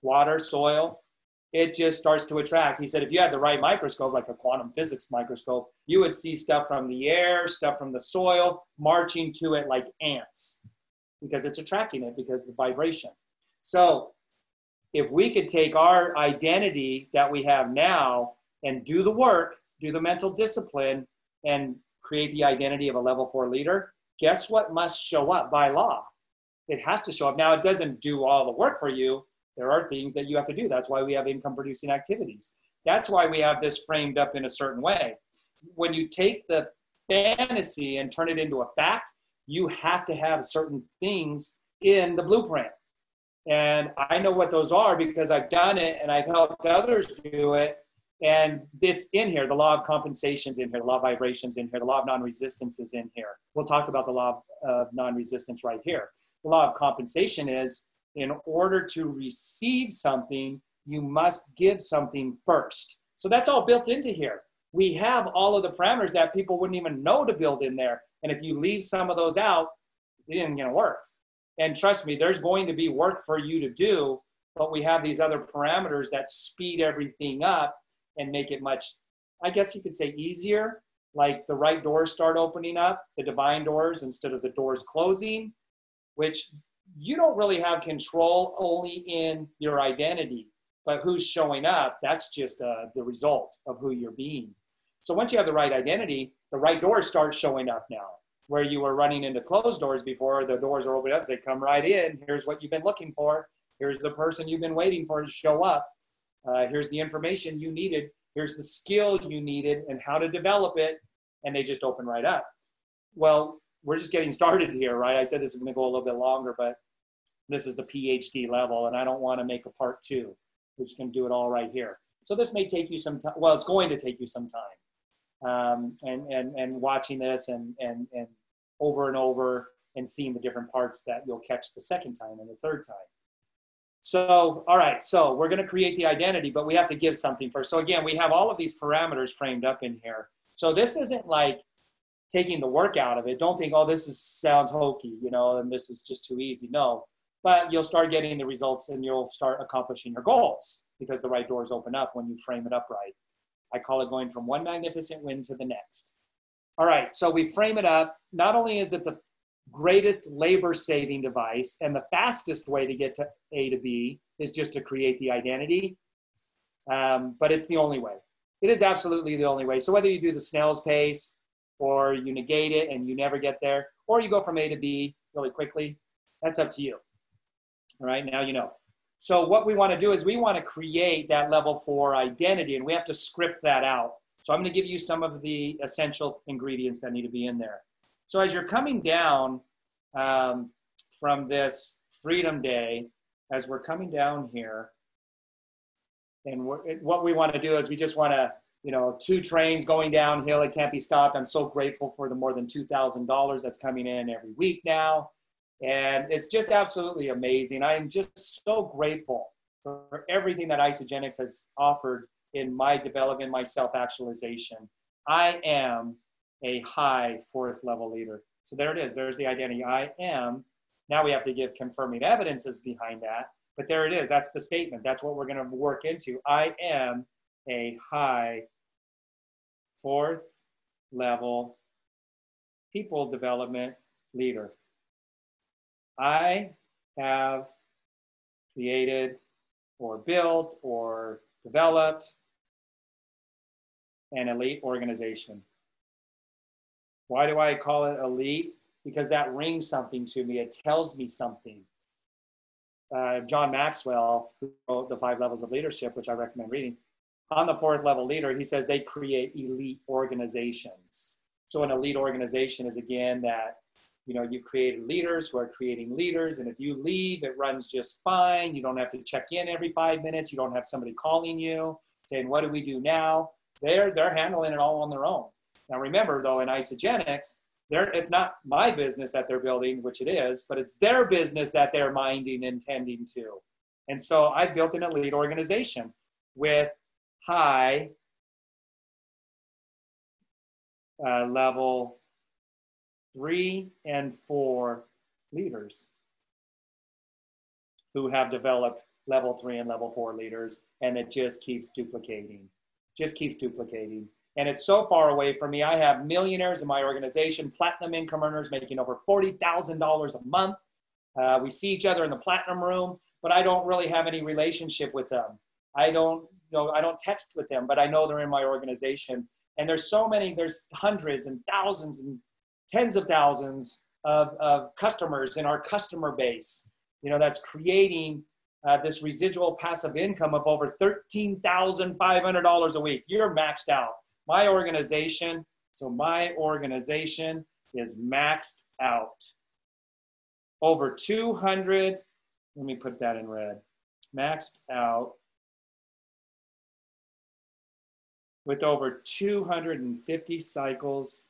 water, soil, it just starts to attract. He said, if you had the right microscope, like a quantum physics microscope, you would see stuff from the air, stuff from the soil, marching to it like ants because it's attracting it because the vibration. So if we could take our identity that we have now and do the work, do the mental discipline, and create the identity of a level four leader, guess what must show up by law? It has to show up. Now, it doesn't do all the work for you, there are things that you have to do. That's why we have income producing activities. That's why we have this framed up in a certain way. When you take the fantasy and turn it into a fact, you have to have certain things in the blueprint. And I know what those are because I've done it and I've helped others do it. And it's in here. The law of compensation is in here. The law of vibrations in here. The law of non-resistance is in here. We'll talk about the law of non-resistance right here. The law of compensation is in order to receive something, you must give something first. So that's all built into here. We have all of the parameters that people wouldn't even know to build in there. And if you leave some of those out, it isn't going to work. And trust me, there's going to be work for you to do, but we have these other parameters that speed everything up and make it much, I guess you could say, easier. Like the right doors start opening up, the divine doors instead of the doors closing, which you don't really have control only in your identity, but who's showing up, that's just uh, the result of who you're being. So once you have the right identity, the right doors start showing up now. Where you were running into closed doors before, the doors are opening up. They come right in. Here's what you've been looking for. Here's the person you've been waiting for to show up. Uh, here's the information you needed. Here's the skill you needed and how to develop it. And they just open right up. Well, we're just getting [LAUGHS] started here, right? I said this is going to go a little bit longer, but this is the PhD level, and I don't want to make a part two. We're just going to do it all right here. So this may take you some time. Well, it's going to take you some time, um, and and and watching this and and and over and over and seeing the different parts that you'll catch the second time and the third time. So, all right, so we're going to create the identity, but we have to give something first. So again, we have all of these parameters framed up in here. So this isn't like taking the work out of it. Don't think, oh, this is sounds hokey, you know, and this is just too easy. No, but you'll start getting the results and you'll start accomplishing your goals because the right doors open up when you frame it up right. I call it going from one magnificent win to the next. All right, so we frame it up. Not only is it the greatest labor saving device and the fastest way to get to A to B is just to create the identity, um, but it's the only way. It is absolutely the only way. So whether you do the snail's pace or you negate it and you never get there, or you go from A to B really quickly, that's up to you. All right, now you know. So what we want to do is we want to create that level four identity and we have to script that out. So I'm going to give you some of the essential ingredients that need to be in there. So as you're coming down um, from this Freedom Day, as we're coming down here, and what we want to do is we just want to, you know, two trains going downhill, it can't be stopped. I'm so grateful for the more than $2,000 that's coming in every week now. And it's just absolutely amazing. I am just so grateful for everything that Isagenix has offered in my development, my self actualization. I am a high fourth level leader. So there it is. There's the identity. I am. Now we have to give confirming evidences behind that. But there it is. That's the statement. That's what we're going to work into. I am a high fourth level people development leader. I have created or built or developed an elite organization. Why do I call it elite? Because that rings something to me. It tells me something. Uh, John Maxwell, who wrote The Five Levels of Leadership, which I recommend reading, on the fourth level leader, he says they create elite organizations. So, an elite organization is again that you know you create leaders who are creating leaders and if you leave it runs just fine you don't have to check in every five minutes you don't have somebody calling you saying what do we do now they're they're handling it all on their own now remember though in Isagenix, it's not my business that they're building which it is but it's their business that they're minding and tending to and so i built an elite organization with high uh, level three and four leaders who have developed level three and level four leaders, and it just keeps duplicating, just keeps duplicating. And it's so far away from me. I have millionaires in my organization, platinum income earners making over $40,000 a month. Uh, we see each other in the platinum room, but I don't really have any relationship with them. I don't, you know, I don't text with them, but I know they're in my organization. And there's so many, there's hundreds and thousands and tens of thousands of, of customers in our customer base, you know, that's creating uh, this residual passive income of over $13,500 a week. You're maxed out. My organization, so my organization is maxed out. Over 200, let me put that in red, maxed out with over 250 cycles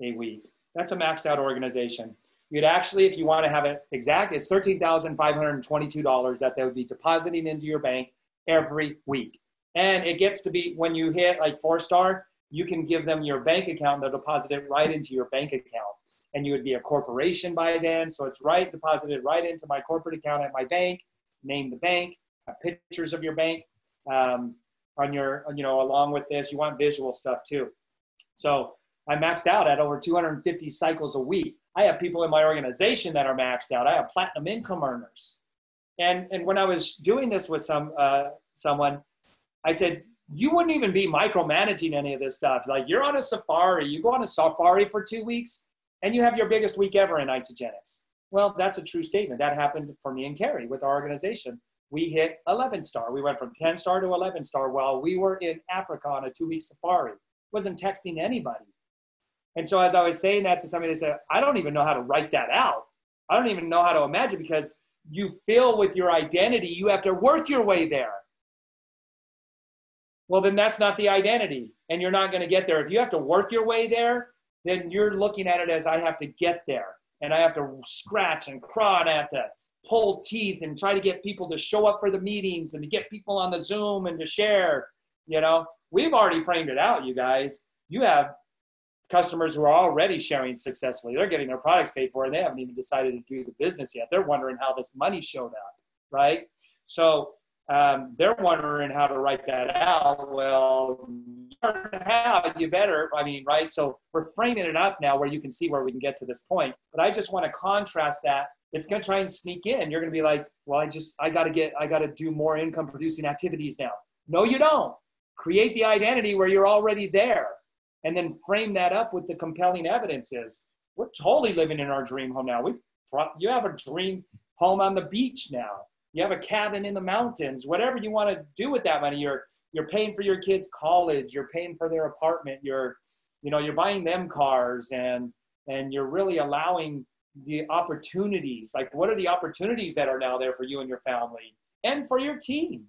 a week. That's a maxed out organization. You'd actually, if you want to have it exact, it's $13,522 that they would be depositing into your bank every week. And it gets to be when you hit like four star, you can give them your bank account they'll deposit it right into your bank account. And you would be a corporation by then. So it's right deposited right into my corporate account at my bank, name the bank, pictures of your bank um, on your, you know, along with this, you want visual stuff too. So I maxed out at over 250 cycles a week. I have people in my organization that are maxed out. I have platinum income earners. And, and when I was doing this with some, uh, someone, I said, you wouldn't even be micromanaging any of this stuff. Like you're on a safari, you go on a safari for two weeks, and you have your biggest week ever in Isagenix. Well, that's a true statement. That happened for me and Carrie with our organization. We hit 11 star. We went from 10 star to 11 star while we were in Africa on a two week safari. Wasn't texting anybody. And so as I was saying that to somebody, they said, I don't even know how to write that out. I don't even know how to imagine because you feel with your identity, you have to work your way there. Well, then that's not the identity, and you're not going to get there. If you have to work your way there, then you're looking at it as I have to get there, and I have to scratch and crawl, and I have to pull teeth and try to get people to show up for the meetings and to get people on the Zoom and to share. You know, we've already framed it out, you guys. You have customers who are already sharing successfully. They're getting their products paid for, and they haven't even decided to do the business yet. They're wondering how this money showed up, right? So um, they're wondering how to write that out. Well, how you better. I mean, right? So we're framing it up now where you can see where we can get to this point. But I just want to contrast that. It's going to try and sneak in. You're going to be like, well, I just, I got to get, I got to do more income producing activities now. No, you don't. Create the identity where you're already there and then frame that up with the compelling evidences. We're totally living in our dream home now. We, you have a dream home on the beach now you have a cabin in the mountains, whatever you want to do with that money. You're you're paying for your kids' college, you're paying for their apartment, you're you know, you're buying them cars and and you're really allowing the opportunities. Like what are the opportunities that are now there for you and your family and for your team?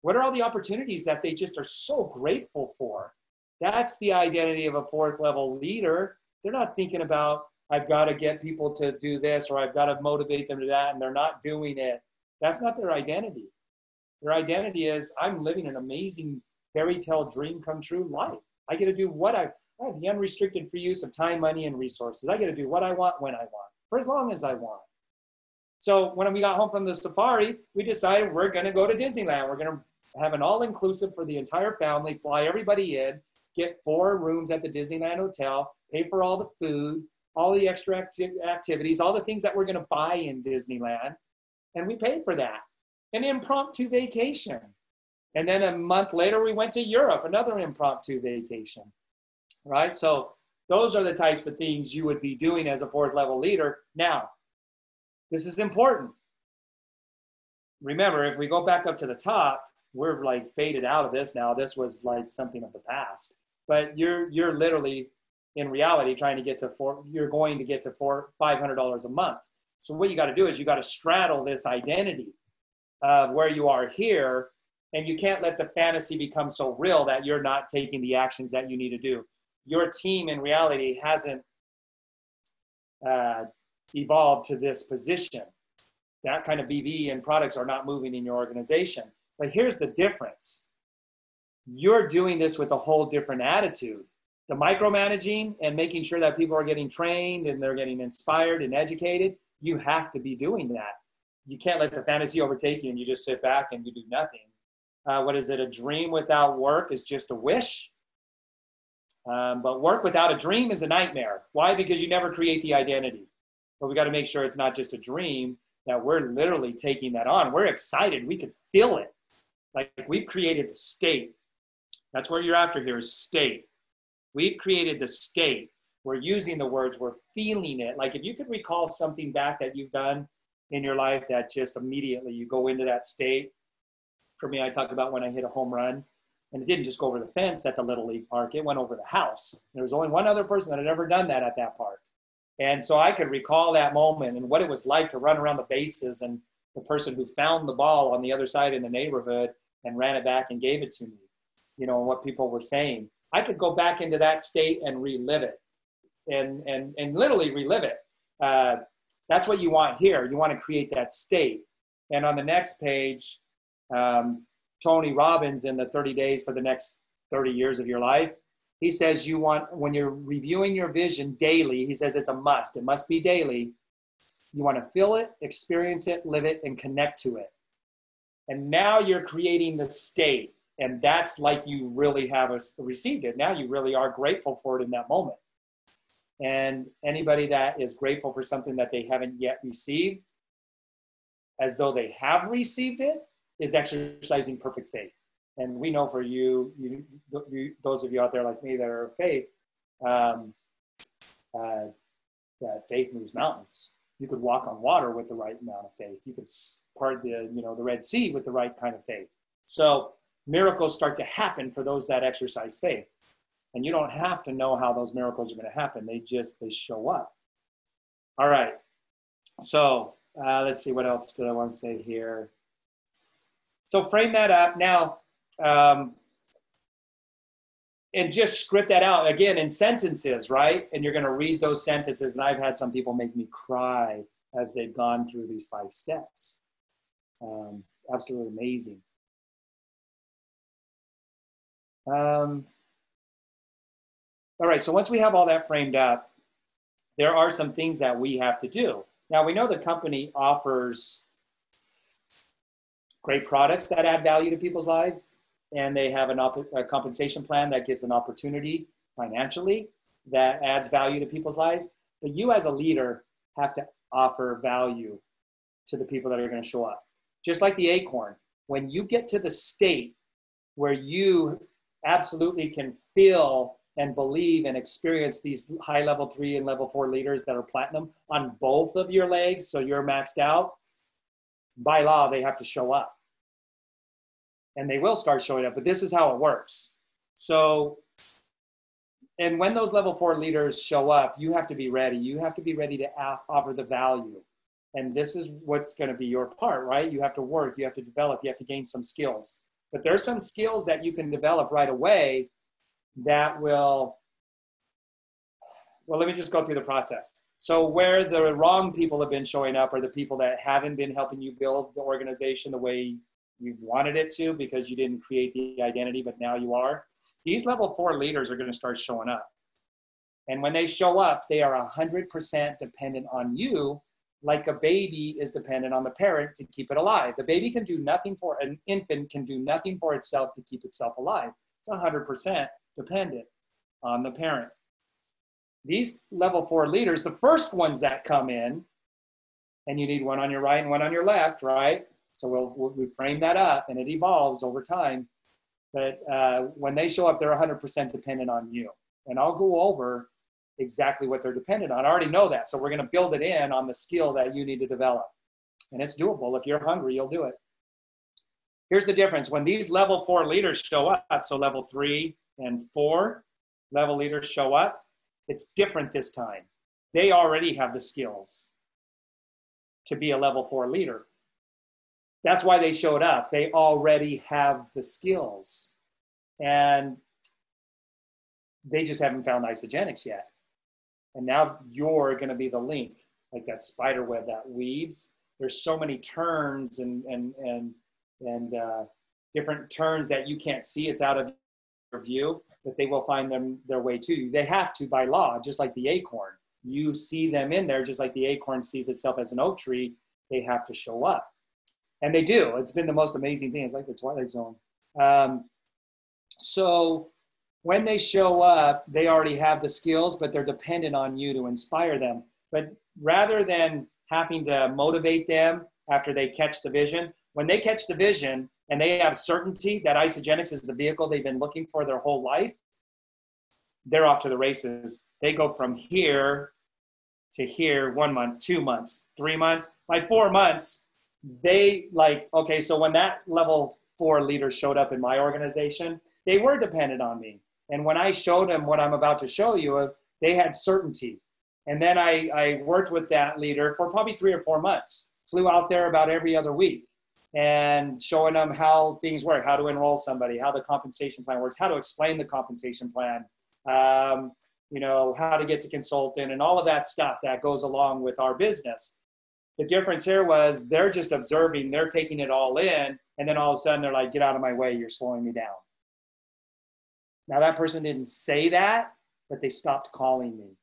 What are all the opportunities that they just are so grateful for? That's the identity of a fourth level leader. They're not thinking about I've got to get people to do this or I've got to motivate them to that and they're not doing it that's not their identity. Their identity is I'm living an amazing fairy tale dream come true life. I get to do what I, I have the unrestricted free use of time, money, and resources. I get to do what I want when I want for as long as I want. So when we got home from the safari, we decided we're going to go to Disneyland. We're going to have an all inclusive for the entire family, fly everybody in, get four rooms at the Disneyland Hotel, pay for all the food, all the extra acti- activities, all the things that we're going to buy in Disneyland and we paid for that. An impromptu vacation. And then a month later, we went to Europe, another impromptu vacation, right? So those are the types of things you would be doing as a fourth level leader. Now, this is important. Remember, if we go back up to the top, we're like faded out of this now. This was like something of the past. But you're you're literally in reality trying to get to four. You're going to get to four five hundred dollars a month. So what you got to do is you got to straddle this identity of where you are here, and you can't let the fantasy become so real that you're not taking the actions that you need to do. Your team in reality hasn't uh, evolved to this position. That kind of BV and products are not moving in your organization. But here's the difference. You're doing this with a whole different attitude. The micromanaging and making sure that people are getting trained and they're getting inspired and educated you have to be doing that. You can't let the fantasy overtake you and you just sit back and you do nothing. Uh, what is it? A dream without work is just a wish. Um, but work without a dream is a nightmare. Why? Because you never create the identity. But we got to make sure it's not just a dream, that we're literally taking that on. We're excited. We could feel it. Like we've created the state. That's what you're after here is state. We've created the state we're using the words, we're feeling it. Like if you could recall something back that you've done in your life that just immediately you go into that state. For me, I talk about when I hit a home run and it didn't just go over the fence at the Little League park, it went over the house. There was only one other person that had ever done that at that park. And so I could recall that moment and what it was like to run around the bases and the person who found the ball on the other side in the neighborhood and ran it back and gave it to me, you know, what people were saying. I could go back into that state and relive it and, and, and literally relive it. Uh, that's what you want here. You want to create that state. And on the next page, um, Tony Robbins in the 30 days for the next 30 years of your life, he says you want, when you're reviewing your vision daily, he says it's a must. It must be daily. You want to feel it, experience it, live it, and connect to it. And now you're creating the state. And that's like you really have received it. Now you really are grateful for it in that moment. And anybody that is grateful for something that they haven't yet received, as though they have received it, is exercising perfect faith. and we know for you, you, you those of you out there like me that are of faith, um, uh, that faith moves mountains. You could walk on water with the right amount of faith. You could part the you know the Red Sea with the right kind of faith. So miracles start to happen for those that exercise faith, and you don't have to know how those miracles are going to happen. They just they show up. All right. So uh, let's see what else did I want to say here. So frame that up now, um, and just script that out again in sentences, right? And you're going to read those sentences. And I've had some people make me cry as they've gone through these five steps. Um, absolutely amazing. Um, all right, so once we have all that framed up, there are some things that we have to do. Now, we know the company offers great products that add value to people's lives, and they have an op- a compensation plan that gives an opportunity financially that adds value to people's lives. But you, as a leader, have to offer value to the people that are going to show up. Just like the acorn, when you get to the state where you absolutely can feel and believe and experience these high level three and level four leaders that are platinum on both of your legs, so you're maxed out, by law, they have to show up. And they will start showing up, but this is how it works. So, and when those level four leaders show up, you have to be ready. You have to be ready to offer the value. And this is what's going to be your part, right? You have to work, you have to develop, you have to gain some skills. But there's some skills that you can develop right away that will, well, let me just go through the process. So where the wrong people have been showing up are the people that haven't been helping you build the organization the way you've wanted it to because you didn't create the identity, but now you are. These level four leaders are going to start showing up. And when they show up, they are 100% dependent on you, like a baby is dependent on the parent to keep it alive. The baby can do nothing for, an infant can do nothing for itself to keep itself alive. It's 100% dependent on the parent. These level four leaders, the first ones that come in, and you need one on your right and one on your left, right? So we'll, we'll we frame that up and it evolves over time. But uh, when they show up, they're 100% dependent on you. And I'll go over exactly what they're dependent on. I already know that. So we're going to build it in on the skill that you need to develop. And it's doable. If you're hungry, you'll do it. Here's the difference. When these level four leaders show up, so level three, and four level leaders show up, it's different this time. They already have the skills to be a level four leader. That's why they showed up. They already have the skills. And they just haven't found Isagenix yet. And now you're going to be the link, like that spider web that weaves. There's so many turns and and and and uh, different turns that you can't see. It's out of view, that they will find them their way to you. They have to by law, just like the acorn. You see them in there, just like the acorn sees itself as an oak tree. They have to show up, and they do. It's been the most amazing thing. It's like the Twilight Zone. Um, so when they show up, they already have the skills, but they're dependent on you to inspire them. But rather than having to motivate them after they catch the vision, when they catch the vision, and they have certainty that Isagenix is the vehicle they've been looking for their whole life, they're off to the races. They go from here to here one month, two months, three months. By four months, they like, okay, so when that level four leader showed up in my organization, they were dependent on me. And when I showed them what I'm about to show you, they had certainty. And then I, I worked with that leader for probably three or four months, flew out there about every other week and showing them how things work, how to enroll somebody, how the compensation plan works, how to explain the compensation plan, um, you know, how to get to consultant and all of that stuff that goes along with our business. The difference here was they're just observing, they're taking it all in, and then all of a sudden they're like, get out of my way, you're slowing me down. Now, that person didn't say that, but they stopped calling me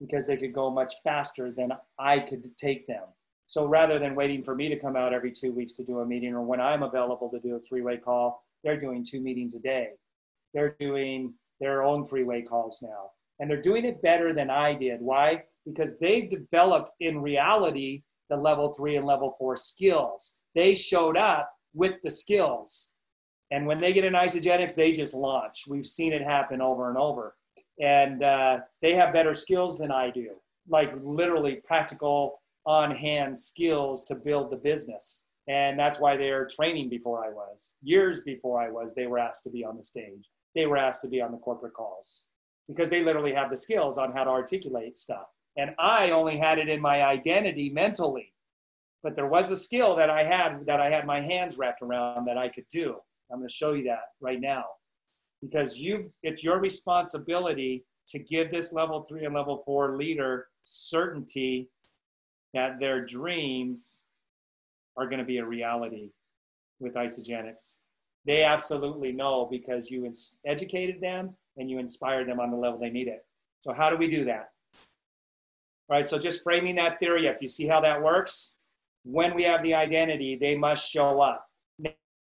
because they could go much faster than I could take them. So rather than waiting for me to come out every two weeks to do a meeting or when I'm available to do a three-way call, they're doing two meetings a day. They're doing their own three-way calls now. And they're doing it better than I did. Why? Because they've developed in reality the level three and level four skills. They showed up with the skills. And when they get in Isagenix, they just launch. We've seen it happen over and over. And uh, they have better skills than I do, like literally practical on hand skills to build the business. And that's why they're training before I was. Years before I was, they were asked to be on the stage. They were asked to be on the corporate calls because they literally have the skills on how to articulate stuff. And I only had it in my identity mentally. But there was a skill that I had that I had my hands wrapped around that I could do. I'm going to show you that right now. Because you it's your responsibility to give this level 3 and level 4 leader certainty that their dreams are going to be a reality with Isagenix. They absolutely know because you educated them and you inspired them on the level they need it. So, how do we do that? All right, so just framing that theory up. You see how that works? When we have the identity, they must show up.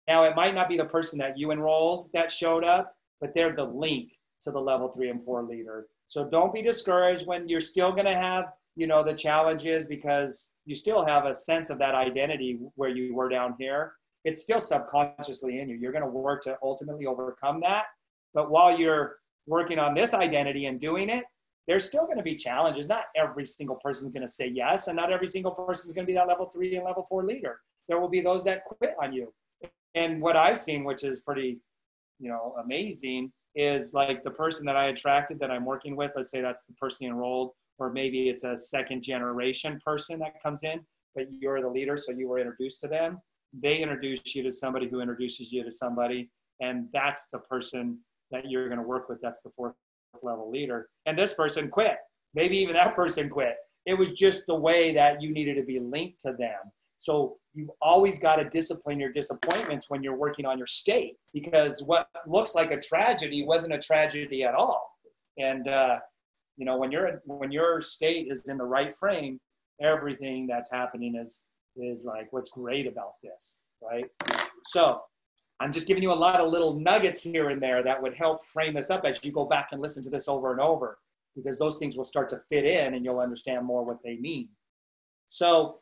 Now, it might not be the person that you enrolled that showed up, but they're the link to the level three and four leader. So don't be discouraged when you're still going to have you know the challenge is because you still have a sense of that identity where you were down here. It's still subconsciously in you. You're going to work to ultimately overcome that. But while you're working on this identity and doing it there's still going to be challenges. Not every single person is going to say yes and not every single person is going to be that level three and level four leader. There will be those that quit on you. And what i've seen which is pretty you know amazing is like the person that i attracted that i'm working with let's say that's the person enrolled or maybe it's a second generation person that comes in, but you're the leader, so you were introduced to them. They introduce you to somebody who introduces you to somebody, and that's the person that you're going to work with. That's the fourth level leader. And this person quit. Maybe even that person quit. It was just the way that you needed to be linked to them. So you've always got to discipline your disappointments when you're working on your state because what looks like a tragedy wasn't a tragedy at all. And uh, you know when you're when your state is in the right frame everything that's happening is is like what's great about this right? So i'm just giving you a lot of little nuggets here and there that would help frame this up as you go back and listen to this over and over because those things will start to fit in and you'll understand more what they mean. So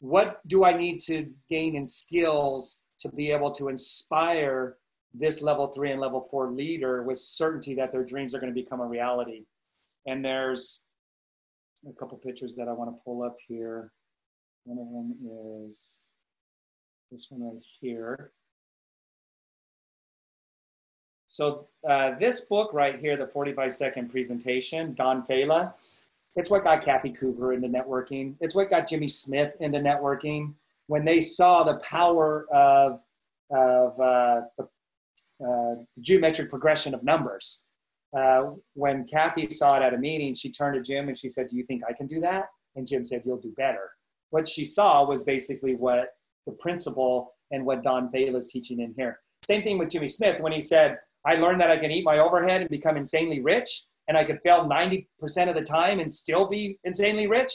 what do i need to gain in skills to be able to inspire this level three and level four leader with certainty that their dreams are going to become a reality and there's a couple pictures that I want to pull up here. One of them is this one right here. So uh, this book right here, the 45 second presentation, Don Failla, it's what got Kathy Coover into networking. It's what got Jimmy Smith into networking. When they saw the power of, of uh, uh, the geometric progression of numbers, uh, when Kathy saw it at a meeting, she turned to Jim and she said, Do you think I can do that? And Jim said, You'll do better. What she saw was basically what the principle and what Don Failla is teaching in here. Same thing with Jimmy Smith when he said, I learned that I can eat my overhead and become insanely rich, and I could fail 90% of the time and still be insanely rich.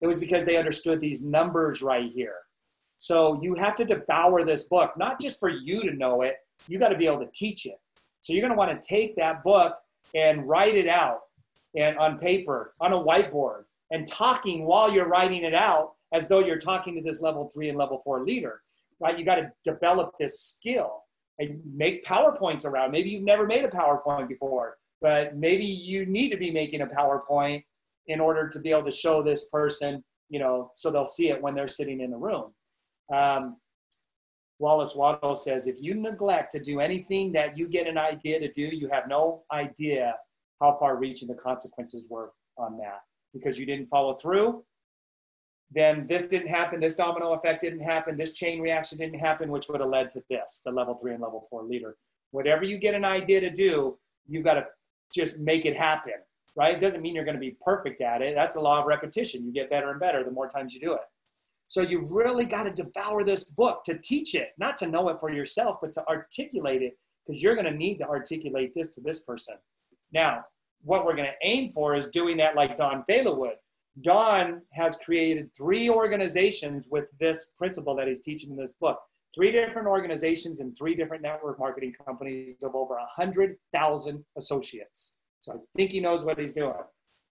It was because they understood these numbers right here. So you have to devour this book, not just for you to know it, you got to be able to teach it. So you're going to want to take that book and write it out and on paper, on a whiteboard, and talking while you're writing it out as though you're talking to this level three and level four leader. Right? You got to develop this skill and make PowerPoints around. Maybe you've never made a PowerPoint before, but maybe you need to be making a PowerPoint in order to be able to show this person, you know, so they'll see it when they're sitting in the room. Um, Wallace Wattles says, if you neglect to do anything that you get an idea to do, you have no idea how far reaching the consequences were on that. Because you didn't follow through, then this didn't happen, this domino effect didn't happen, this chain reaction didn't happen, which would have led to this, the level three and level four leader. Whatever you get an idea to do, you've got to just make it happen, right? It doesn't mean you're going to be perfect at it. That's a law of repetition. You get better and better the more times you do it. So you've really got to devour this book to teach it, not to know it for yourself, but to articulate it, because you're going to need to articulate this to this person. Now, what we're going to aim for is doing that like Don Failla would. Don has created three organizations with this principle that he's teaching in this book. Three different organizations and three different network marketing companies of over 100,000 associates. So I think he knows what he's doing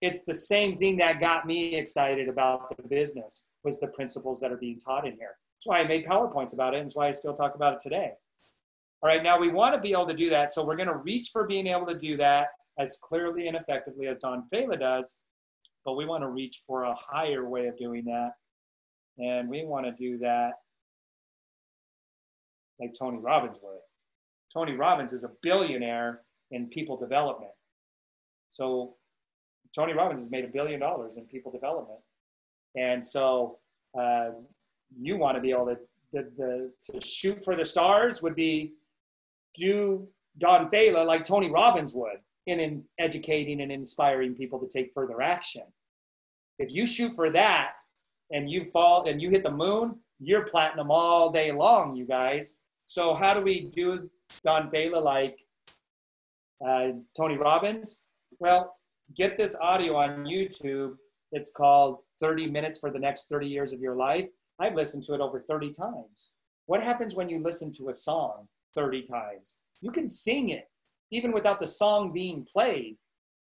it's the same thing that got me excited about the business was the principles that are being taught in here. That's why I made PowerPoints about it, and that's why I still talk about it today. All right, now we want to be able to do that. So we're going to reach for being able to do that as clearly and effectively as Don Failla does, but we want to reach for a higher way of doing that. And we want to do that like Tony Robbins would. Tony Robbins is a billionaire in people development. So Tony Robbins has made a billion dollars in people development. And so uh, you want to be able to, the, the, to shoot for the stars would be do Don Failla like Tony Robbins would in, in educating and inspiring people to take further action. If you shoot for that and you fall and you hit the moon, you're platinum all day long, you guys. So how do we do Don Failla like uh, Tony Robbins? Well, get this audio on YouTube. It's called 30 Minutes for the Next 30 Years of Your Life. I've listened to it over 30 times. What happens when you listen to a song 30 times? You can sing it even without the song being played.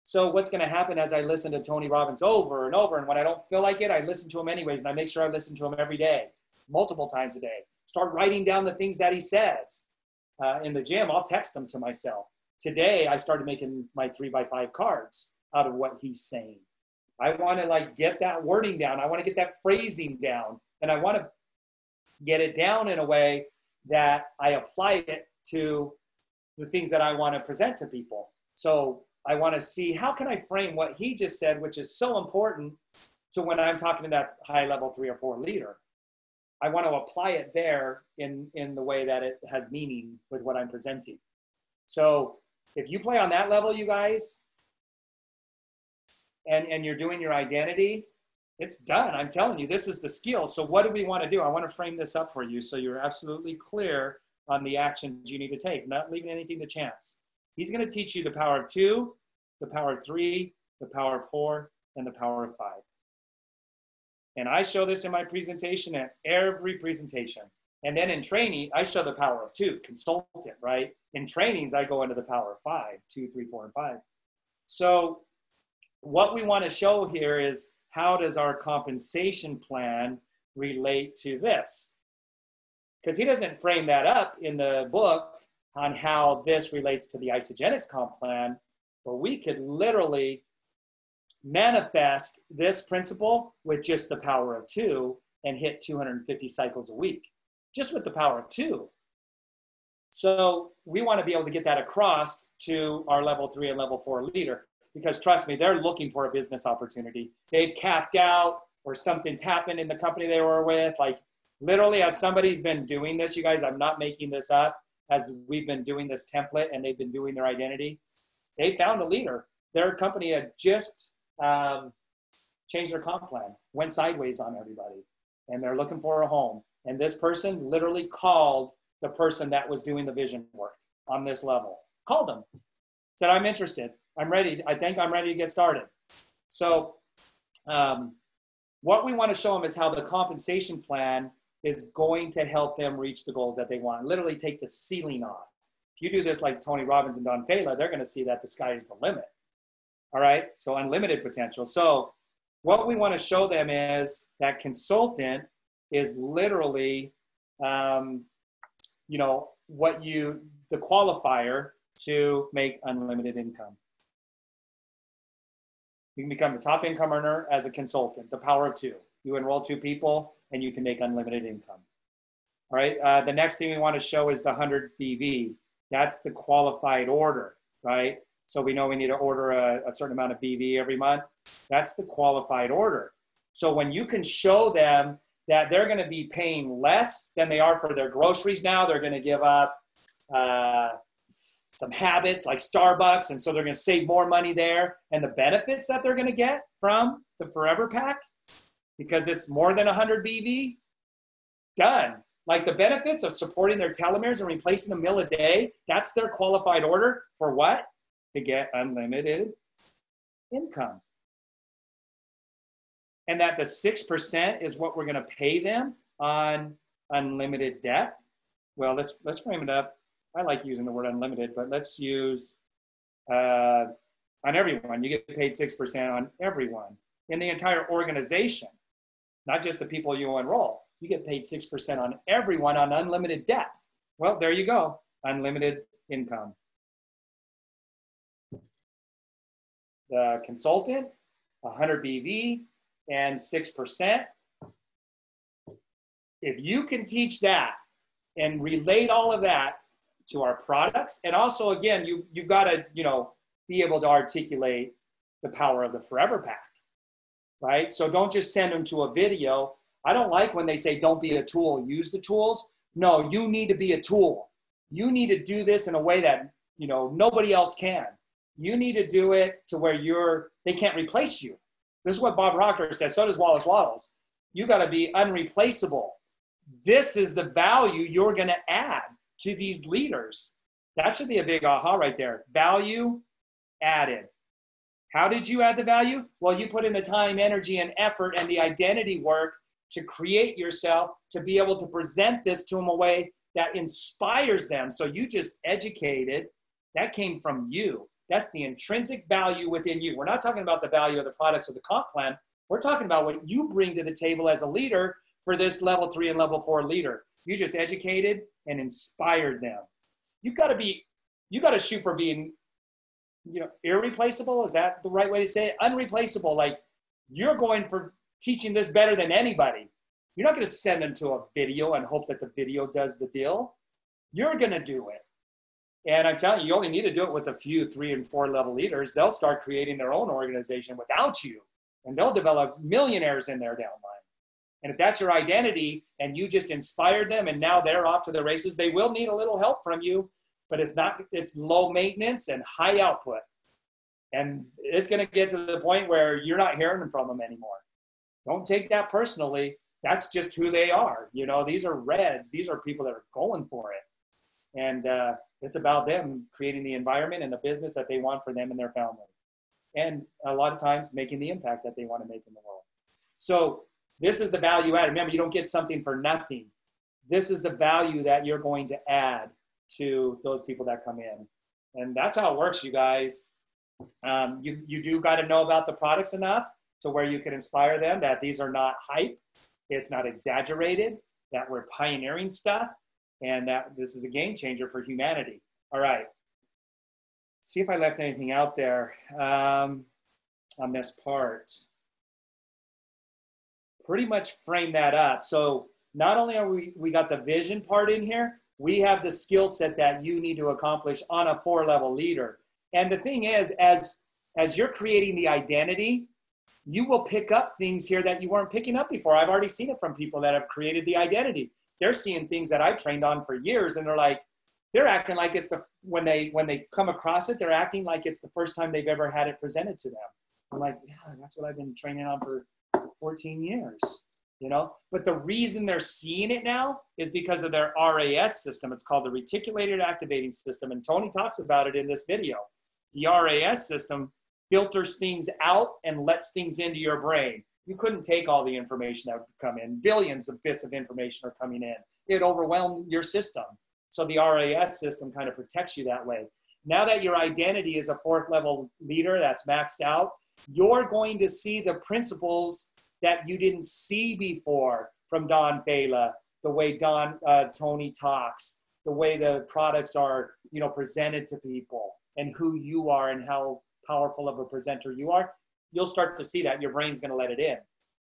So what's going to happen as I listen to Tony Robbins over and over, and when I don't feel like it, I listen to him anyways, and I make sure I listen to him every day, multiple times a day. Start writing down the things that he says. Uh, in the gym, I'll text them to myself. Today, I started making my three by five cards out of what he's saying. I want to like get that wording down. I want to get that phrasing down, and I want to get it down in a way that I apply it to the things that I want to present to people. So I want to see how can I frame what he just said, which is so important to when I'm talking to that high level three or four leader. I want to apply it there in, in the way that it has meaning with what I'm presenting. So if you play on that level, you guys, and, and you're doing your identity, it's done. I'm telling you, this is the skill. So what do we want to do? I want to frame this up for you so you're absolutely clear on the actions you need to take, not leaving anything to chance. He's going to teach you the power of two, the power of three, the power of four, and the power of five. And I show this in my presentation at every presentation. And then in training, I show the power of two, consultant, right? In trainings, I go into the power of five, two, three, four, and five. So what we want to show here is how does our compensation plan relate to this? Because he doesn't frame that up in the book on how this relates to the Isagenix comp plan, but we could literally manifest this principle with just the power of two and hit 250 cycles a week, just with the power of two. So we want to be able to get that across to our level three and level four leader because trust me, they're looking for a business opportunity. They've capped out or something's happened in the company they were with. Like literally, as somebody's been doing this, you guys, I'm not making this up, as we've been doing this template and they've been doing their identity, they found a leader. Their company had just um, changed their comp plan, went sideways on everybody, and they're looking for a home. And this person literally called the person that was doing the vision work on this level, called them, said, I'm interested. I'm ready. I think I'm ready to get started. So, um, what we want to show them is how the compensation plan is going to help them reach the goals that they want. Literally, take the ceiling off. If you do this like Tony Robbins and Don Failla, they're going to see that the sky is the limit. All right, so unlimited potential. So, what we want to show them is that consultant is literally, um, you know, what you the qualifier to make unlimited income. You can become the top income earner as a consultant, the power of two. You enroll two people and you can make unlimited income. All right, uh, the next thing we want to show is the 100 BV. That's the qualified order, right? So we know we need to order a, a certain amount of BV every month. That's the qualified order. So when you can show them that they're going to be paying less than they are for their groceries now, they're going to give up uh, some habits like Starbucks, and so they're going to save more money there. And the benefits that they're going to get from the Forever Pack, because it's more than 100 BV, done. Like the benefits of supporting their telomeres and replacing a meal a day, that's their qualified order for what? To get unlimited income. And that the 6% is what we're going to pay them on unlimited depth. Well, let's, let's frame it up I like using the word unlimited, but let's use uh, on everyone. You get paid 6% on everyone in the entire organization, not just the people you enroll. You get paid 6% on everyone on unlimited depth. Well, there you go. unlimited income. The consultant, 100 BV and 6%. If you can teach that and relate all of that to our products, and also again, you you've got to you know be able to articulate the power of the Forever Pack, right? So don't just send them to a video. I don't like when they say don't be a tool, use the tools. No, you need to be a tool. You need to do this in a way that you know nobody else can. You need to do it to where you're they can't replace you. This is what Bob Proctor says. So does Wallace Wattles. You got to be unreplaceable. This is the value you're going to add to these leaders. That should be a big aha right there. Value added. How did you add the value? Well, you put in the time, energy, and effort and the identity work to create yourself to be able to present this to them a way that inspires them. So you just educated. That came from you. That's the intrinsic value within you. We're not talking about the value of the products or the comp plan. We're talking about what you bring to the table as a leader for this level three and level four leader. You just educated and inspired them. You've got to be, you got to shoot for being, you know, irreplaceable. Is that the right way to say it? Unreplaceable. Like you're going for teaching this better than anybody. You're not going to send them to a video and hope that the video does the deal. You're going to do it. And I'm telling you, you only need to do it with a few three and four level leaders. They'll start creating their own organization without you, and they'll develop millionaires in there down line. And if that's your identity and you just inspired them and now they're off to the races, they will need a little help from you, but it's not, it's low maintenance and high output. And it's going to get to the point where you're not hearing from them anymore. Don't take that personally. That's just who they are. You know, these are reds. These are people that are going for it. And uh, it's about them creating the environment and the business that they want for them and their family. And a lot of times making the impact that they want to make in the world. So this is the value add. Remember, you don't get something for nothing. This is the value that you're going to add to those people that come in. And that's how it works, you guys. Um, you, you do got to know about the products enough to where you can inspire them that these are not hype, it's not exaggerated, that we're pioneering stuff, and that this is a game changer for humanity. All right. See if I left anything out there um, on this part. Pretty much frame that up. So not only are we we got the vision part in here, we have the skill set that you need to accomplish on a four level leader. And the thing is, as as you're creating the identity, you will pick up things here that you weren't picking up before. I've already seen it from people that have created the identity they're seeing things that I've trained on for years, and they're like, they're acting like it's the when they when they come across it, they're acting like it's the first time they've ever had it presented to them. I'm like, yeah, that's what I've been training on for 14 years, you know. But the reason they're seeing it now is because of their RAS system. It's called the reticulated activating system, and Tony talks about it in this video. The RAS system filters things out and lets things into your brain you couldn't take all the information that would come in. Billions of bits of information are coming in. It overwhelmed your system. So the RAS system kind of protects you that way. Now that your identity is a fourth level leader that's maxed out, you're going to see the principles that you didn't see before from Don Failla, the way Don uh, Tony talks, the way the products are, you know, presented to people, and who you are and how powerful of a presenter you are you'll start to see that your brain's going to let it in.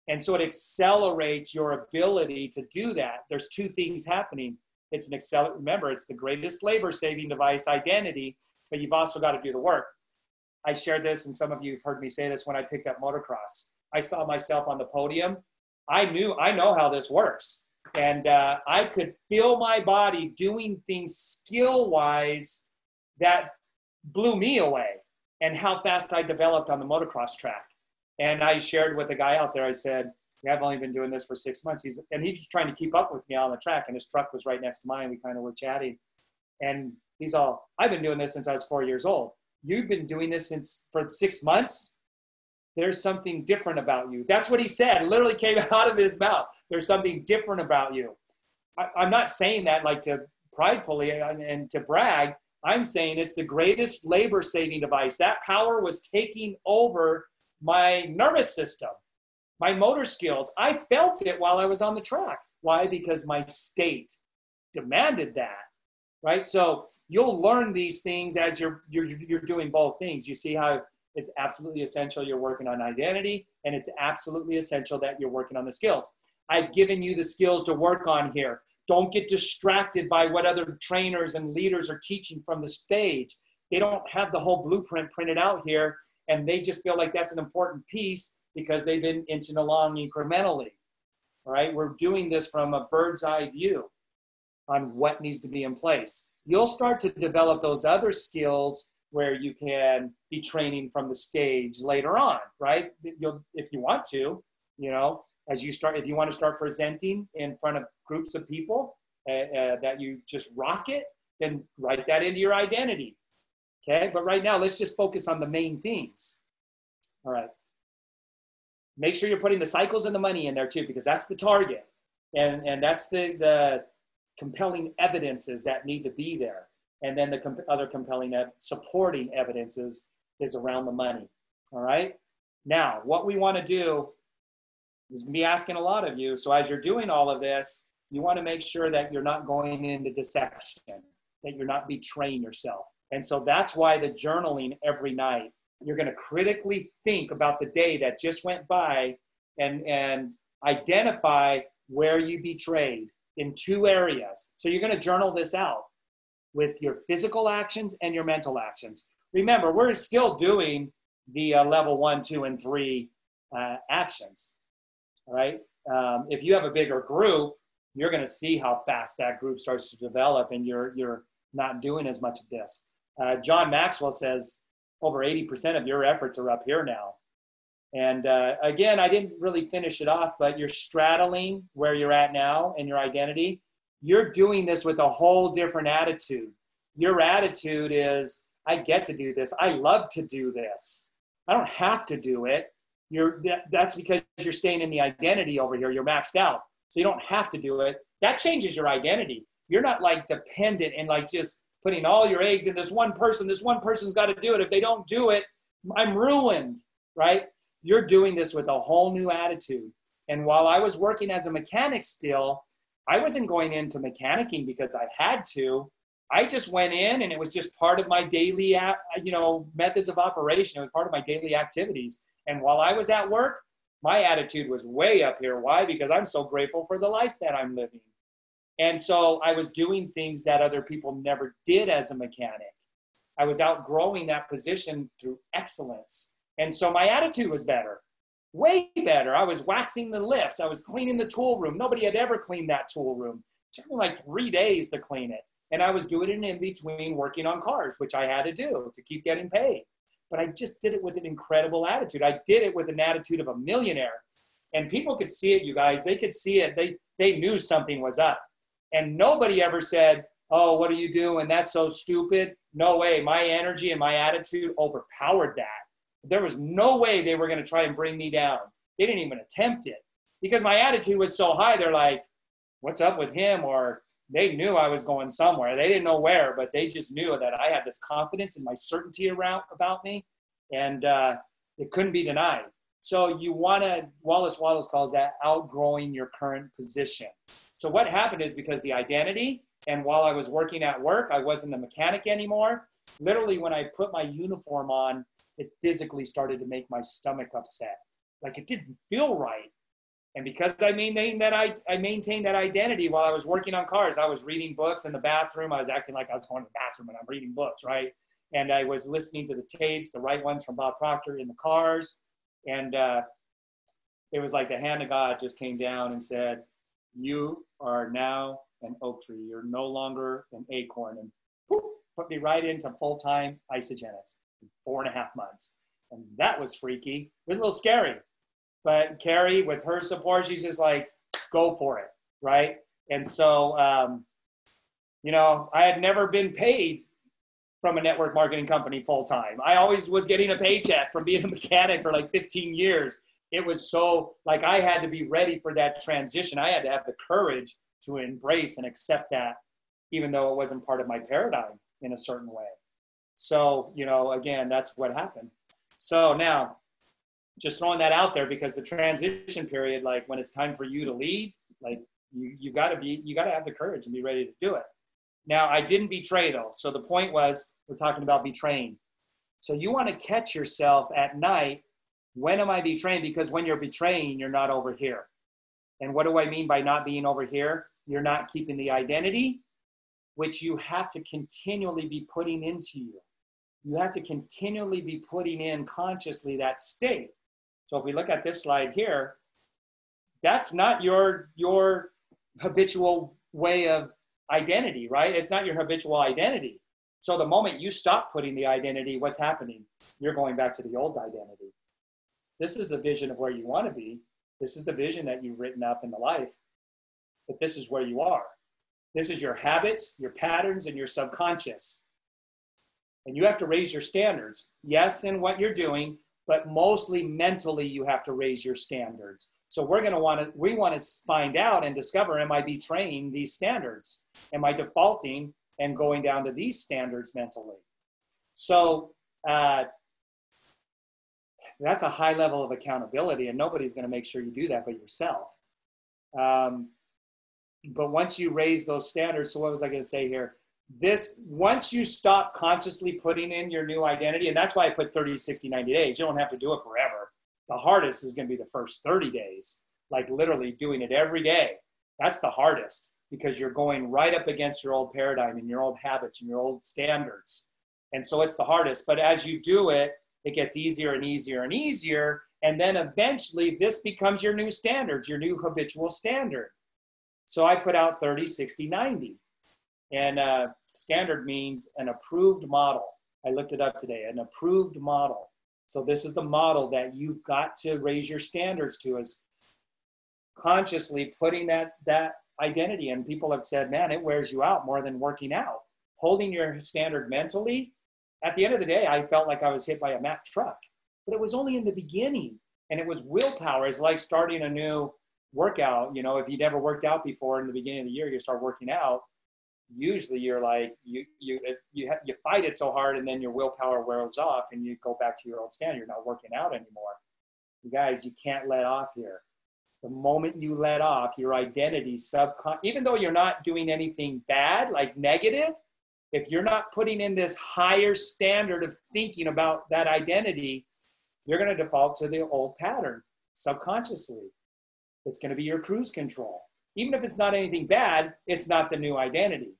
And so it accelerates your ability to do that. There's two things happening. It's an acceler. Remember, it's the greatest labor saving device identity, but you've also got to do the work. I shared this, and some of you have heard me say this when I picked up motocross. I saw myself on the podium. I knew, I know how this works. And uh, I could feel my body doing things skill wise that blew me away and how fast I developed on the motocross track. And I shared with a guy out there, I said, yeah, I've only been doing this for six months. He's, and he's trying to keep up with me on the track, and his truck was right next to mine. We kind of were chatting. And he's all, I've been doing this since I was four years old. You've been doing this since for six months? There's something different about you. That's what he said, literally came [LAUGHS] out of his mouth. There's something different about you. I, am not saying that like to pridefully and, and to brag. I'm saying it's the greatest labor saving device. That power was taking over my nervous system, my motor skills. I felt it while I was on the track. Why? Because my state demanded that. right? So you'll learn these things as you're, you're, you're doing both things. You see how it's absolutely essential you're working on identity, and it's absolutely essential that you're working on the skills. I've given you the skills to work on here. Don't get distracted by what other trainers and leaders are teaching from the stage. They don't have the whole blueprint printed out here, and they just feel like that's an important piece because they've been inching along incrementally. All right, we're doing this from a bird's eye view on what needs to be in place. You'll start to develop those other skills where you can be training from the stage later on, right? You'll, if you want to, you know, as you start, if you want to start presenting in front of groups of people uh, uh, that you just rock it, then write that into your identity. Okay, but right now let's just focus on the main things. All right. Make sure you're putting the cycles and the money in there too, because that's the target. And, and that's the, the compelling evidences that need to be there. And then the comp- other compelling supporting evidences is around the money. All right. Now, what we want to do is going to be asking a lot of you. So as you're doing all of this, you want to make sure that you're not going into deception, that you're not betraying yourself. And so that's why the journaling every night. You're going to critically think about the day that just went by and, and identify where you betrayed in two areas. So you're going to journal this out with your physical actions and your mental actions. Remember, we're still doing the uh, level one, two, and three uh, actions. right? Um, if you have a bigger group, you're going to see how fast that group starts to develop, and you're you're not doing as much of this. Uh, John Maxwell says over 80% of your efforts are up here now. And uh, again, I didn't really finish it off, but you're straddling where you're at now and your identity. You're doing this with a whole different attitude. Your attitude is, I get to do this. I love to do this. I don't have to do it. You're, that's because you're staying in the identity over here. You're maxed out. So you don't have to do it. That changes your identity. You're not like dependent and like just putting all your eggs in this one person. This one person's got to do it. If they don't do it, I'm ruined, right? you're doing this with a whole new attitude. And while I was working as a mechanic still, I wasn't going into mechanicking because I had to. I just went in and it was just part of my daily, you know, methods of operation. It was part of my daily activities. And while I was at work, my attitude was way up here. Why? Because I'm so grateful for the life that I'm living. And so I was doing things that other people never did as a mechanic. I was outgrowing that position through excellence. And so my attitude was better, way better. I was waxing the lifts, I was cleaning the tool room. Nobody had ever cleaned that tool room. It took me like three days to clean it. And I was doing it in between working on cars, which I had to do to keep getting paid. But I just did it with an incredible attitude. I did it with an attitude of a millionaire. And people could see it, you guys. They could see it. They, they knew something was up. And nobody ever said, Oh, what are you doing? That's so stupid. No way. My energy and my attitude overpowered that there was no way they were going to try and bring me down. They didn't even attempt it because my attitude was so high. They're like, what's up with him? Or they knew I was going somewhere. They didn't know where, but they just knew that I had this confidence and my certainty around about me, and uh, it couldn't be denied. So you want to, Wallace Wattles calls that outgrowing your current position. So what happened is because the identity, and while I was working at work, I wasn't a mechanic anymore. Literally, when I put my uniform on, it physically started to make my stomach upset. Like it didn't feel right. And because I maintained that I, I maintained that identity while I was working on cars, I was reading books in the bathroom. I was acting like I was going to the bathroom and I'm reading books, right? And I was listening to the tapes, the right ones from Bob Proctor in the cars. And uh, it was like the hand of God just came down and said, You are now an oak tree. You're no longer an acorn. And poof, put me right into full time Isagenix four and a half months. And that was freaky. It was a little scary. But Carrie, with her support, she's just like, go for it, right? And so, um, you know, I had never been paid from a network marketing company full time. I always was getting a paycheck from being a mechanic for like 15 years. It was so like I had to be ready for that transition. I had to have the courage to embrace and accept that, even though it wasn't part of my paradigm in a certain way. So, you know, again, that's what happened. So now, just throwing that out there because the transition period, like when it's time for you to leave, like you, you got to be, you got to have the courage and be ready to do it. Now, I didn't betray though. So the point was, we're talking about betraying. So you want to catch yourself at night. When am I betraying? Because when you're betraying, you're not over here. And what do I mean by not being over here? You're not keeping the identity, which you have to continually be putting into you. You have to continually be putting in consciously that state. So if we look at this slide here, that's not your your habitual way of identity, right? It's not your habitual identity. So the moment you stop putting the identity, what's happening? You're going back to the old identity. This is the vision of where you want to be. This is the vision that you've written up in the life. But this is where you are. This is your habits, your patterns, and your subconscious. And you have to raise your standards. Yes, in what you're doing, but mostly mentally, you have to raise your standards. So we're going to want to, we want to find out and discover, am I betraying these standards? Am I defaulting and going down to these standards mentally? So uh, that's a high level of accountability and nobody's going to make sure you do that but yourself. Um, but once you raise those standards, so what was I going to say here? This, once you stop consciously putting in your new identity, and that's why I put 30, 60, 90 days, you don't have to do it forever the hardest is going to be the first 30 days, like literally doing it every day. That's the hardest because you're going right up against your old paradigm and your old habits and your old standards. And so it's the hardest. But as you do it, it gets easier and easier and easier. And then eventually this becomes your new standards, your new habitual standard. So I put out 30, 60, 90. And uh, standard means an approved model. I looked it up today, an approved model. So this is the model that you've got to raise your standards to is consciously putting that that identity and people have said man it wears you out more than working out holding your standard mentally at the end of the day i felt like i was hit by a mack truck but it was only in the beginning and it was willpower it's like starting a new workout you know if you never worked out before in the beginning of the year you start working out usually you're like you you you you fight it so hard and then your willpower wears off and you go back to your old standard you're not working out anymore. You guys you can't let off here. The moment you let off your identity subcon even though you're not doing anything bad like negative if you're not putting in this higher standard of thinking about that identity you're going to default to the old pattern subconsciously it's going to be your cruise control even if it's not anything bad, it's not the new identity.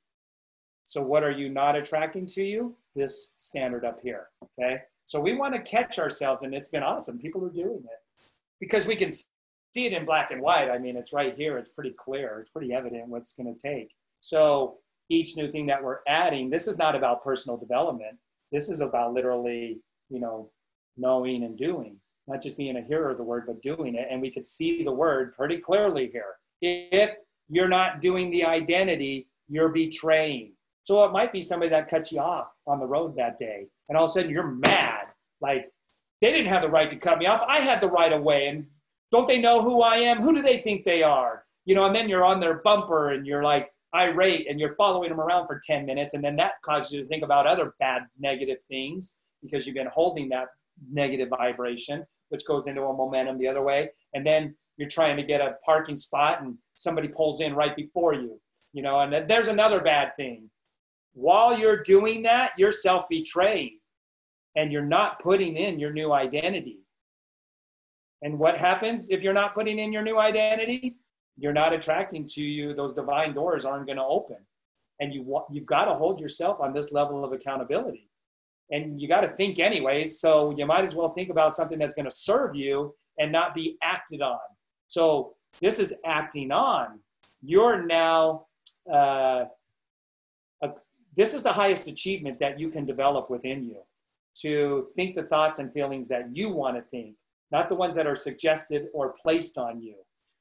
So what are you not attracting to you? This standard up here, okay? So we want to catch ourselves, and it's been awesome. People are doing it because we can see it in black and white. I mean, it's right here. It's pretty clear. It's pretty evident what's going to take. So each new thing that we're adding, this is not about personal development. This is about literally, you know, knowing and doing, not just being a hearer of the word, but doing it. And we could see the word pretty clearly here. If you're not doing the identity, you're betraying. So it might be somebody that cuts you off on the road that day, and all of a sudden you're mad. Like, they didn't have the right to cut me off. I had the right of way. And don't they know who I am? Who do they think they are? You know, and then you're on their bumper and you're like irate and you're following them around for 10 minutes. And then that causes you to think about other bad, negative things because you've been holding that negative vibration, which goes into a momentum the other way. And then you're trying to get a parking spot and somebody pulls in right before you you know and there's another bad thing. While you're doing that you're self-betraying and you're not putting in your new identity. And what happens if you're not putting in your new identity? You're not attracting to you those divine doors aren't going to open. And you you've got to hold yourself on this level of accountability and you got to think anyways so you might as well think about something that's going to serve you and not be acted on so this is acting on. You're now, uh, a, this is the highest achievement that you can develop within you to think the thoughts and feelings that you want to think, not the ones that are suggested or placed on you.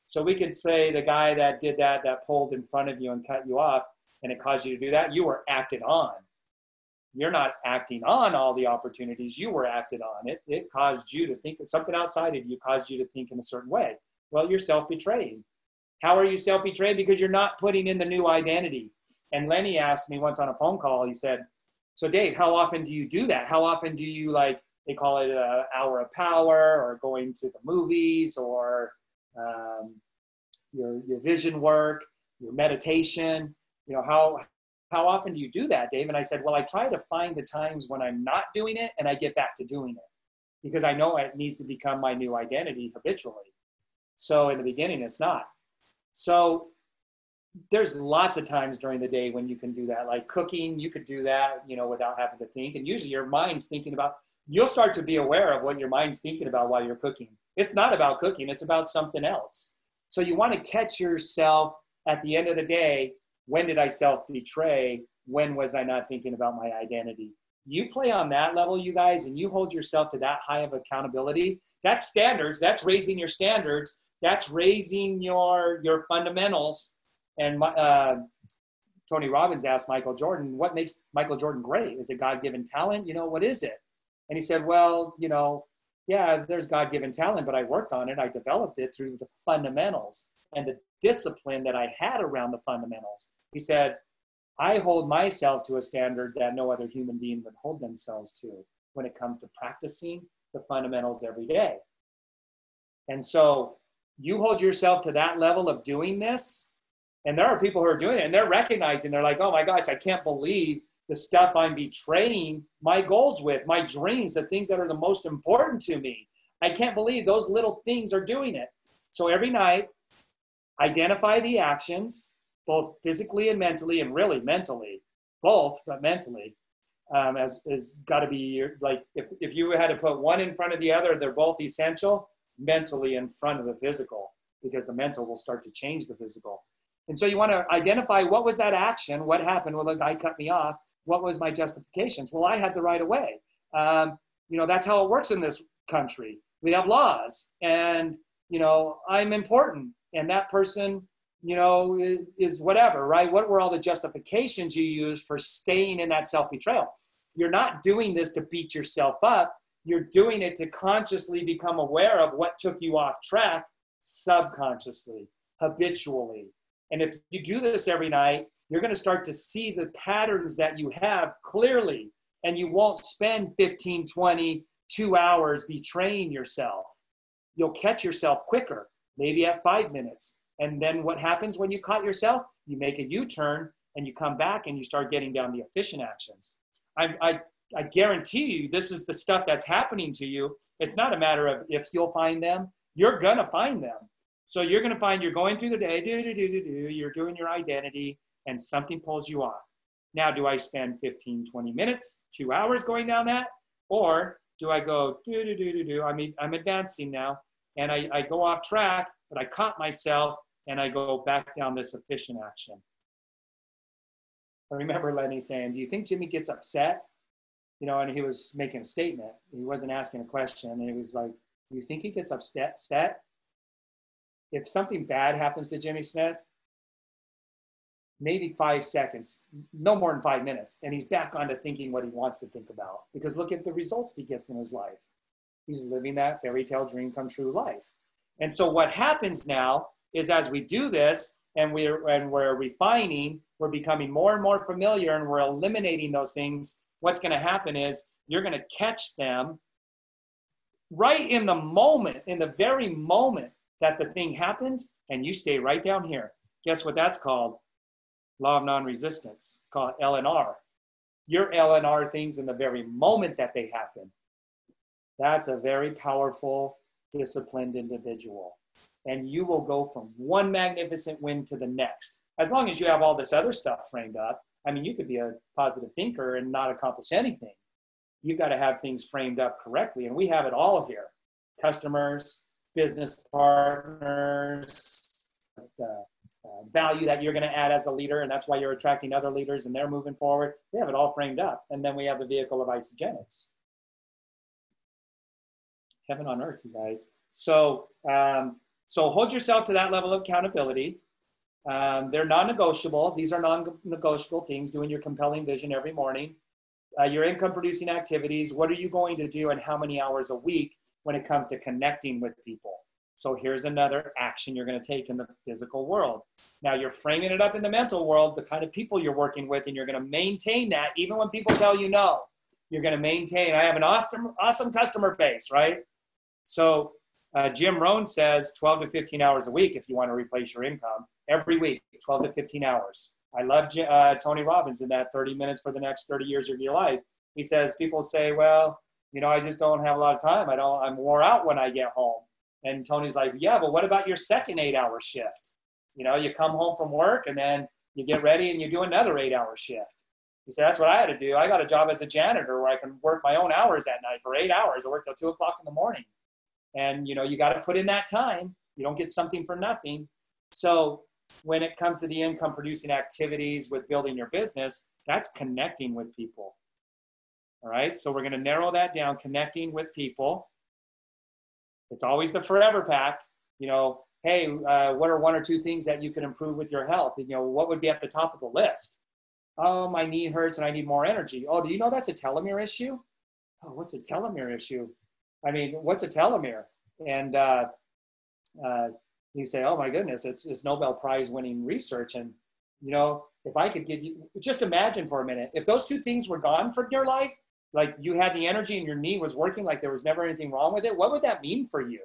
So we could say the guy that did that, that pulled in front of you and cut you off, and it caused you to do that, you were acted on. You're not acting on all the opportunities, you were acted on. It, it caused you to think that something outside of you caused you to think in a certain way. Well, you're self betrayed. How are you self betrayed? Because you're not putting in the new identity. And Lenny asked me once on a phone call, he said, So, Dave, how often do you do that? How often do you like, they call it an hour of power or going to the movies or um, your, your vision work, your meditation? You know, how, how often do you do that, Dave? And I said, well, I try to find the times when I'm not doing it and I get back to doing it because I know it needs to become my new identity habitually. So in the beginning, it's not. So there's lots of times during the day when you can do that. Like cooking, you could do that, you know, without having to think. And usually your mind's thinking about, you'll start to be aware of what your mind's thinking about while you're cooking. It's not about cooking, it's about something else. So you want to catch yourself at the end of the day. When did I self betray? When was I not thinking about my identity? You play on that level, you guys, and you hold yourself to that high of accountability. That's standards. That's raising your standards. That's raising your your fundamentals and uh, Tony Robbins asked Michael Jordan, what makes Michael Jordan great? Is it God given talent? You know, what is it? And he said, well, you know, yeah, there's God given talent, but I worked on it. I developed it through the fundamentals and the discipline that I had around the fundamentals. He said, I hold myself to a standard that no other human being would hold themselves to when it comes to practicing the fundamentals every day. And so you hold yourself to that level of doing this, and there are people who are doing it and they're recognizing, they're like, oh my gosh, I can't believe the stuff I'm betraying my goals with, my dreams, the things that are the most important to me. I can't believe those little things are doing it. So every night, identify the actions, both physically and mentally, and really mentally, both, but mentally, um, as is got to be like if, if you had to put one in front of the other, they're both essential mentally in front of the physical because the mental will start to change the physical. And so you want to identify what was that action? What happened? Well, the guy cut me off. What was my justifications? Well, I had the right of way. Um, you know, that's how it works in this country. We have laws, and you know, I'm important, and that person, you know, is, whatever, right? What were all the justifications you used for staying in that self betrayal? You're not doing this to beat yourself up. You're doing it to consciously become aware of what took you off track subconsciously, habitually, and if you do this every night, you're going to start to see the patterns that you have clearly, and you won't spend 15, 20, two hours betraying yourself. You'll catch yourself quicker, maybe at five minutes. And then what happens when you caught yourself? You make a U turn and you come back and you start getting down the efficient actions. I, I, I guarantee you, this is the stuff that's happening to you. It's not a matter of if you'll find them, you're going to find them. So you're going to find you're going through the day, do, do, do, do, do, you're doing your identity, and something pulls you off. Now, do I spend 15, 20 minutes, two hours going down that? Or do I go, do, do, do, do, do, I'm, I'm advancing now, and I, I go off track, but I caught myself, and I go back down this efficient action. I remember Lenny saying, do you think Jimmy gets upset? You know, and he was making a statement. He wasn't asking a question. And he was like, do you think he gets upset? if something bad happens to Jimmy Smith, maybe five seconds, no more than five minutes, and he's back onto thinking what he wants to think about. Because look at the results he gets in his life. He's living that fairy tale dream come true life. And so what happens now is as we do this and we're and we're refining, we're becoming more and more familiar and we're eliminating those things. What's going to happen is you're going to catch them right in the moment, in the very moment that the thing happens and you stay right down here. Guess what that's called? Law of non-resistance, called LNR. Your LNR things in the very moment that they happen. That's a very powerful, disciplined individual. And you will go from one magnificent win to the next. As long as you have all this other stuff framed up, I mean, you could be a positive thinker and not accomplish anything. You've got to have things framed up correctly. And we have it all here customers, business partners, the uh, value that you're going to add as a leader, and that's why you're attracting other leaders and they're moving forward. We have it all framed up. And then we have the vehicle of Isagenix. Heaven on earth, you guys. So, um, so hold yourself to that level of accountability. Um, they're non-negotiable. These are non-negotiable things. Doing your compelling vision every morning. Uh, your income-producing activities. What are you going to do, and how many hours a week? when it comes to connecting with people. So here's another action you're going to take in the physical world. Now you're framing it up in the mental world, the kind of people you're working with, and you're going to maintain that even when people tell you no. You're going to maintain. I have an awesome, awesome customer base, right? So uh, Jim Rohn says 12 to 15 hours a week if you want to replace your income every week, 12 to 15 hours. I love uh, Tony Robbins in that 30 minutes for the next 30 years of your life. He says, people say, well, you know, I just don't have a lot of time. I don't, I'm wore out when I get home. And Tony's like, yeah, but what about your second eight hour shift? You know, you come home from work and then you get ready and you do another eight hour shift. He said, that's what I had to do. I got a job as a janitor where I can work my own hours at night for eight hours. I work till two o'clock in the morning. And, you know, you got to put in that time. You don't get something for nothing. So when it comes to the income producing activities with building your business, that's connecting with people. All right. So we're going to narrow that down, connecting with people. It's always the forever pack. You know, hey, uh, what are one or two things that you can improve with your health? You know, what would be at the top of the list? Oh, my knee hurts and I need more energy. Oh, do you know that's a telomere issue? Oh, what's a telomere issue? I mean, what's a telomere? And uh, uh, you say, oh my goodness, it's, it's Nobel Prize winning research. And, you know, if I could give you, just imagine for a minute, if those two things were gone from your life, like you had the energy and your knee was working like there was never anything wrong with it, what would that mean for you?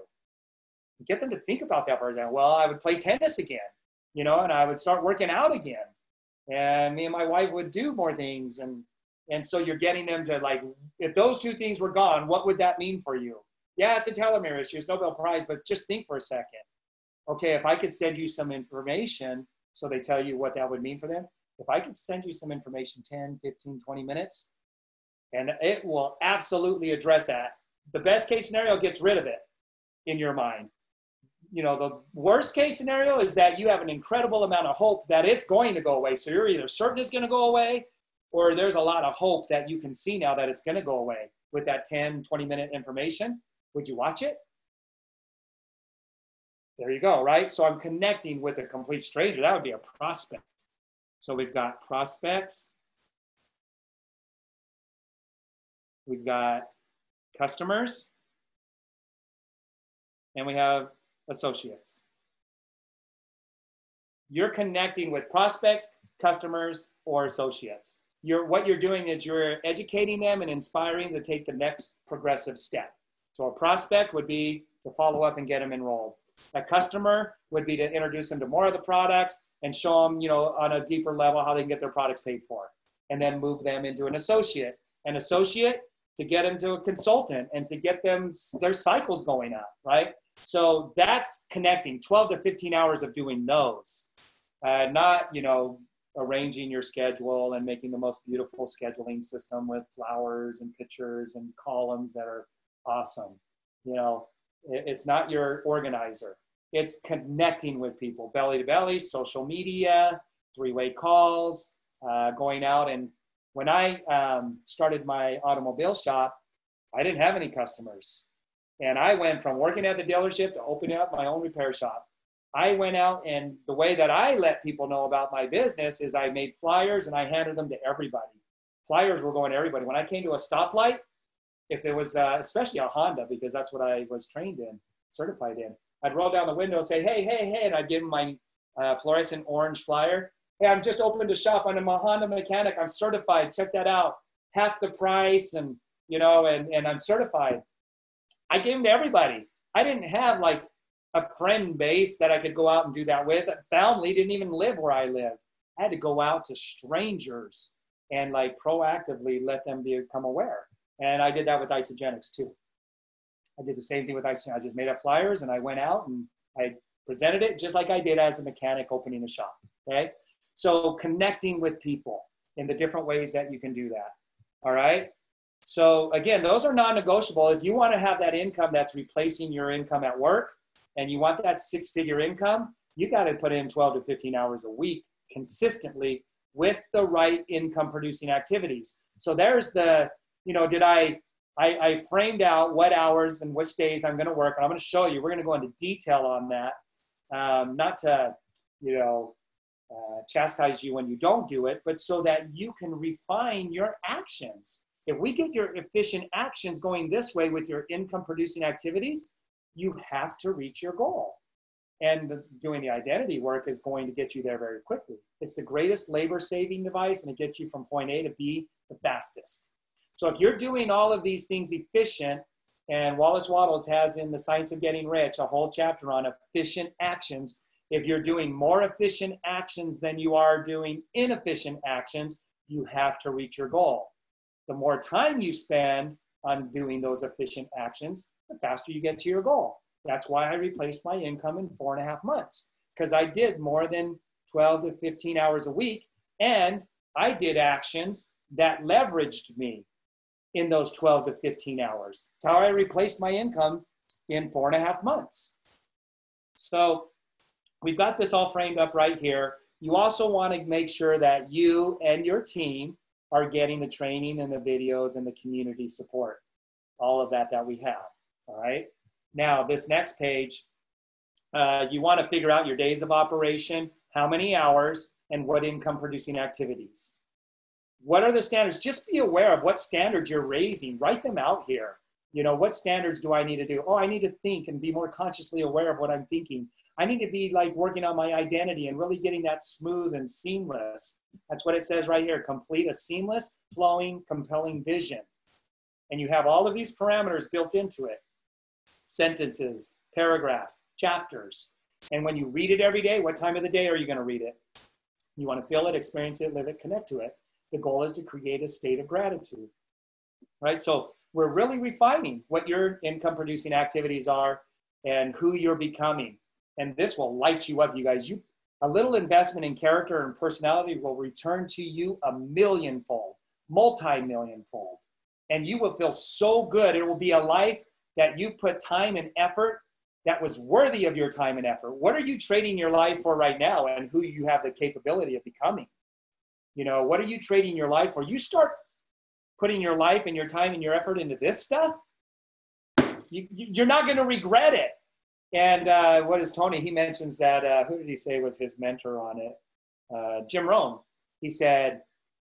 Get them to think about that for a second. Well, I would play tennis again, you know, and I would start working out again. And me and my wife would do more things. And, and so you're getting them to like, if those two things were gone, what would that mean for you? Yeah, it's a telomere issue, it's Nobel Prize, but just think for a second okay, if I could send you some information, so they tell you what that would mean for them. If I could send you some information 10, 15, 20 minutes, and it will absolutely address that. The best case scenario gets rid of it in your mind. You know, the worst case scenario is that you have an incredible amount of hope that it's going to go away. So you're either certain it's going to go away or there's a lot of hope that you can see now that it's going to go away with that 10, 20 minute information. Would you watch it? there you go, right? So I'm connecting with a complete stranger. That would be a prospect. So we've got prospects. We've got customers. And we have associates. You're connecting with prospects, customers, or associates. You're, what you're doing is you're educating them and inspiring to take the next progressive step. So a prospect would be to follow up and get them enrolled. A customer would be to introduce them to more of the products and show them, you know, on a deeper level how they can get their products paid for, and then move them into an associate. An associate to get them to a consultant and to get them their cycles going up, right? So that's connecting 12 to 15 hours of doing those, uh, not, you know, arranging your schedule and making the most beautiful scheduling system with flowers and pictures and columns that are awesome. You know, it's not your organizer. It's connecting with people, belly to belly, social media, three-way calls, uh, going out. And when I um, started my automobile shop, I didn't have any customers. And I went from working at the dealership to opening up my own repair shop. I went out and the way that I let people know about my business is I made flyers and I handed them to everybody. Flyers were going to everybody. When I came to a stoplight, if it was uh, especially a Honda because that's what I was trained in, certified in. I'd roll down the window and say, "Hey, hey, hey," and I'd give them my uh, fluorescent orange flyer. Hey, I'm just opened a shop. I'm a Honda mechanic. I'm certified. Check that out. Half the price, and you know, and and I'm certified. I gave them to everybody. I didn't have like a friend base that I could go out and do that with. Family didn't even live where I lived. I had to go out to strangers and like proactively let them become aware. And I did that with Isagenix too. I did the same thing with Isagenix. I just made up flyers and I went out and I presented it just like I did as a mechanic opening a shop. Okay. So connecting with people in the different ways that you can do that. All right. So again, those are non-negotiable. If you want to have that income that's replacing your income at work and you want that six-figure income, you got to put in 12 to 15 hours a week consistently with the right income producing activities. So there's the you know, did I, I, I framed out what hours and which days I'm going to work. And I'm going to show you, we're going to go into detail on that. Um, not to, you know, uh, chastise you when you don't do it, but so that you can refine your actions. If we get your efficient actions going this way with your income producing activities, you have to reach your goal. And doing the identity work is going to get you there very quickly. It's the greatest labor saving device and it gets you from point A to B the fastest. So if you're doing all of these things efficient, and Wallace Wattles has in The Science of Getting Rich a whole chapter on efficient actions, If you're doing more efficient actions than you are doing inefficient actions, you have to reach your goal. The more time you spend on doing those efficient actions, the faster you get to your goal. That's why I replaced my income in four and a half months because I did more than 12 to 15 hours a week and I did actions that leveraged me in those 12 to 15 hours. That's how I replaced my income in four and a half months. So we've got this all framed up right here. You also want to make sure that you and your team are getting the training and the videos and the community support, all of that that we have. All right. Now, this next page, uh, you want to figure out your days of operation, how many hours, and what income producing activities. What are the standards? Just be aware of what standards you're raising. Write them out here. You know, what standards do I need to do? Oh, I need to think and be more consciously aware of what I'm thinking. I need to be like working on my identity and really getting that smooth and seamless. That's what it says right here complete a seamless, flowing, compelling vision. And you have all of these parameters built into it sentences, paragraphs, chapters. And when you read it every day, what time of the day are you going to read it? You want to feel it, experience it, live it, connect to it. The goal is to create a state of gratitude. Right? So we're really refining what your income producing activities are and who you're becoming. And this will light you up, you guys. You a little investment in character and personality will return to you a millionfold, multi-millionfold. And you will feel so good. It will be a life that you put time and effort that was worthy of your time and effort. What are you trading your life for right now and who you have the capability of becoming? You know, what are you trading your life for? You start putting your life and your time and your effort into this stuff, you, you, are not going to regret it. And uh, what is Tony? He mentions that, uh, who did he say was his mentor on it? Uh, Jim Rohn. He said,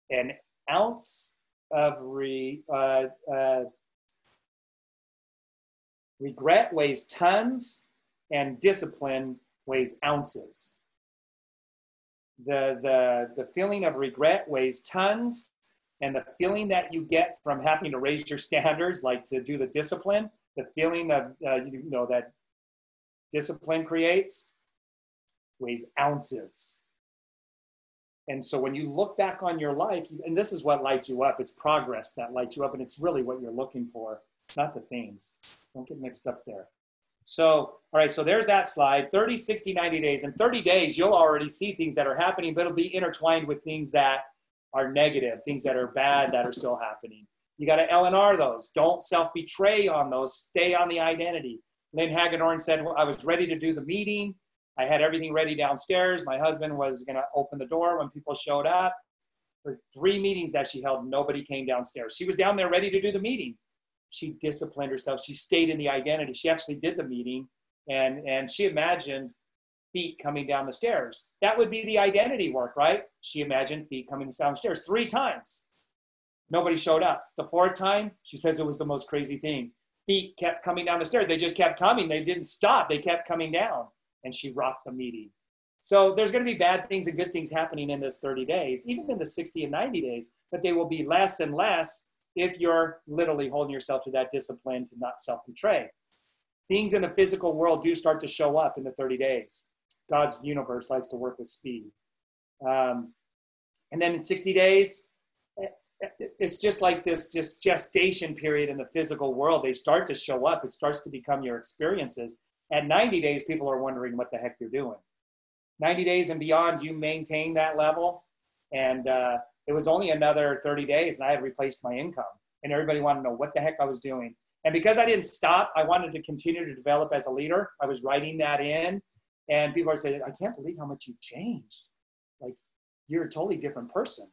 an ounce of re, uh, uh, regret weighs tons and discipline weighs ounces. The, the, the feeling of regret weighs tons and the feeling that you get from having to raise your standards, like to do the discipline, the feeling of uh, you know that discipline creates, weighs ounces. And so when you look back on your life, and this is what lights you up, it's progress that lights you up, and it's really what you're looking for. It's not the things. Don't get mixed up there. So, all right, so there's that slide 30, 60, 90 days. In 30 days, you'll already see things that are happening, but it'll be intertwined with things that are negative, things that are bad that are still happening. You got to LNR those. Don't self betray on those. Stay on the identity. Lynn Hagedorn said, well, I was ready to do the meeting. I had everything ready downstairs. My husband was going to open the door when people showed up. For three meetings that she held, nobody came downstairs. She was down there ready to do the meeting. She disciplined herself. She stayed in the identity. She actually did the meeting and, and she imagined feet coming down the stairs. That would be the identity work, right? She imagined feet coming down the stairs three times. Nobody showed up. The fourth time, she says it was the most crazy thing. Feet kept coming down the stairs. They just kept coming. They didn't stop. They kept coming down. And she rocked the meeting. So there's going to be bad things and good things happening in this 30 days, even in the 60 and 90 days, but they will be less and less if you're literally holding yourself to that discipline to not self betray. Things in the physical world do start to show up in the 30 days. God's universe likes to work with speed. Um, and then in 60 days, it's just like this just gestation period in the physical world. They start to show up. It starts to become your experiences. At 90 days, people are wondering what the heck you're doing. 90 days and beyond, you maintain that level. And uh, it was only another 30 days, and I had replaced my income. And everybody wanted to know what the heck I was doing. And because I didn't stop, I wanted to continue to develop as a leader. I was writing that in and people are saying, I can't believe how much you changed. Like you're a totally different person.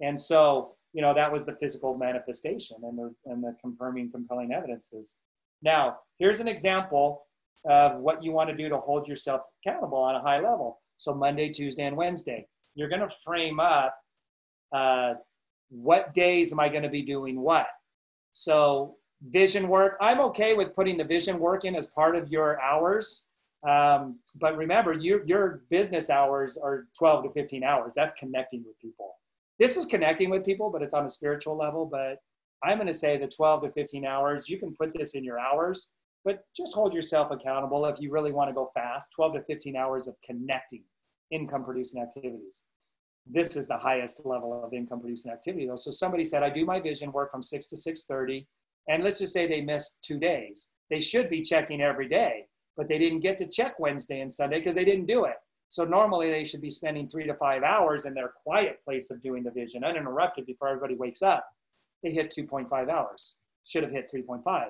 And so, you know, that was the physical manifestation and the, and the confirming compelling evidences. Now, here's an example of what you want to do to hold yourself accountable on a high level. So Monday, Tuesday, and Wednesday, you're going to frame up uh, what days am I going to be doing what. So vision work, I'm okay with putting the vision work in as part of your hours um, but remember, your, your business hours are 12 to 15 hours. That's connecting with people. This is connecting with people, but it's on a spiritual level. But I'm going to say the 12 to 15 hours, you can put this in your hours, but just hold yourself accountable if you really want to go fast 12 to 15 hours of connecting income producing activities this is the highest level of income producing activity though. So somebody said i do my vision work from 6 to 6.30 and let's just say they missed two days. They should be checking every day but they didn't get to check wednesday and sunday because they didn't do it. So normally they should be spending three to five hours in their quiet place of doing the vision uninterrupted before everybody wakes up. They hit 2.5 hours should have hit 3.5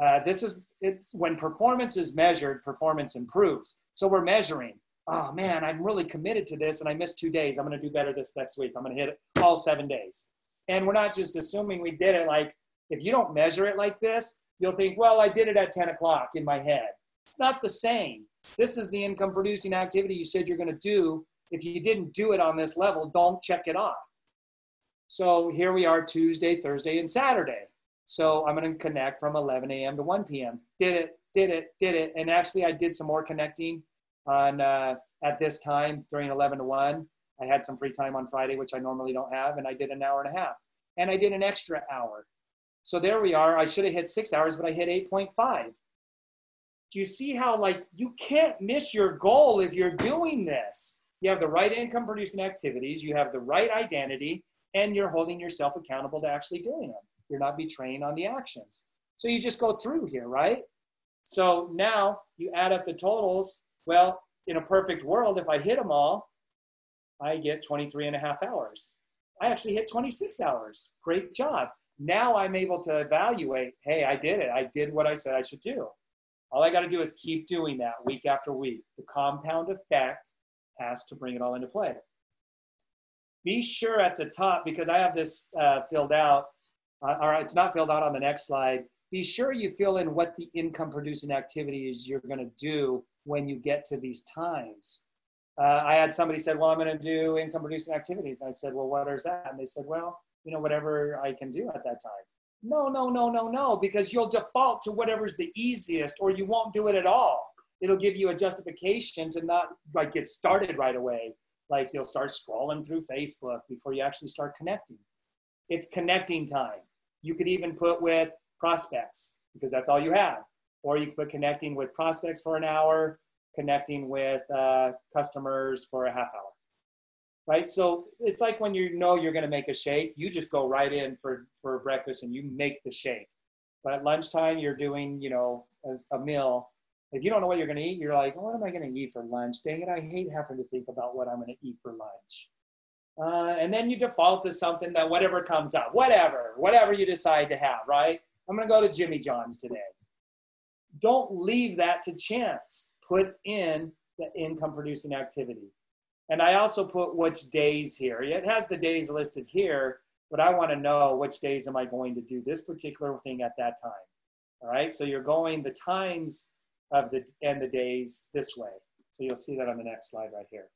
uh, this is it's when performance is measured performance improves. So we're measuring oh man, I'm really committed to this and I missed two days. I'm going to do better this next week. I'm going to hit it all seven days. And we're not just assuming we did it like, if you don't measure it like this, you'll think, well, I did it at 10 o'clock in my head. It's not the same. This is the income producing activity you said you're going to do. If you didn't do it on this level, don't check it off. So here we are Tuesday, Thursday, and Saturday. So I'm going to connect from 11 a.m. to 1 p.m. Did it, did it, did it. And actually, I did some more connecting on uh, at this time during 11 to 1. I had some free time on Friday, which I normally don't have, and I did an hour and a half. And I did an extra hour. So there we are. I should have hit six hours, but I hit 8.5. Do you see how, like, you can't miss your goal if you're doing this? You have the right income producing activities, you have the right identity, and you're holding yourself accountable to actually doing them. You're not betraying on the actions. So you just go through here, right? So now you add up the totals well, in a perfect world, if I hit them all, I get 23 and a half hours. I actually hit 26 hours. Great job. Now I'm able to evaluate hey, I did it. I did what I said I should do. All I got to do is keep doing that week after week. The compound effect has to bring it all into play. Be sure at the top, because I have this uh, filled out, uh, or it's not filled out on the next slide. Be sure you fill in what the income producing activities you're going to do when you get to these times. Uh, I had somebody said, well, I'm going to do income producing activities. And I said, well, what is that? And they said, well, you know, whatever I can do at that time. No, no, no, no, no, because you'll default to whatever's the easiest or you won't do it at all. It'll give you a justification to not like get started right away. Like you'll start scrolling through Facebook before you actually start connecting. It's connecting time. You could even put with prospects because that's all you have or you could put connecting with prospects for an hour, connecting with uh, customers for a half hour. Right. So it's like when you know you're going to make a shake, you just go right in for, for breakfast and you make the shake. But at lunchtime, you're doing, you know, a meal. If you don't know what you're going to eat, you're like, what am I going to eat for lunch? Dang it, I hate having to think about what I'm going to eat for lunch. Uh, and then you default to something that whatever comes up, whatever, whatever you decide to have, right? I'm going to go to Jimmy John's today don't leave that to chance. Put in the income producing activity. And I also put which days here. It has the days listed here, but I want to know which days am I going to do this particular thing at that time. All right, so you're going the times of the and the days this way. So you'll see that on the next slide right here.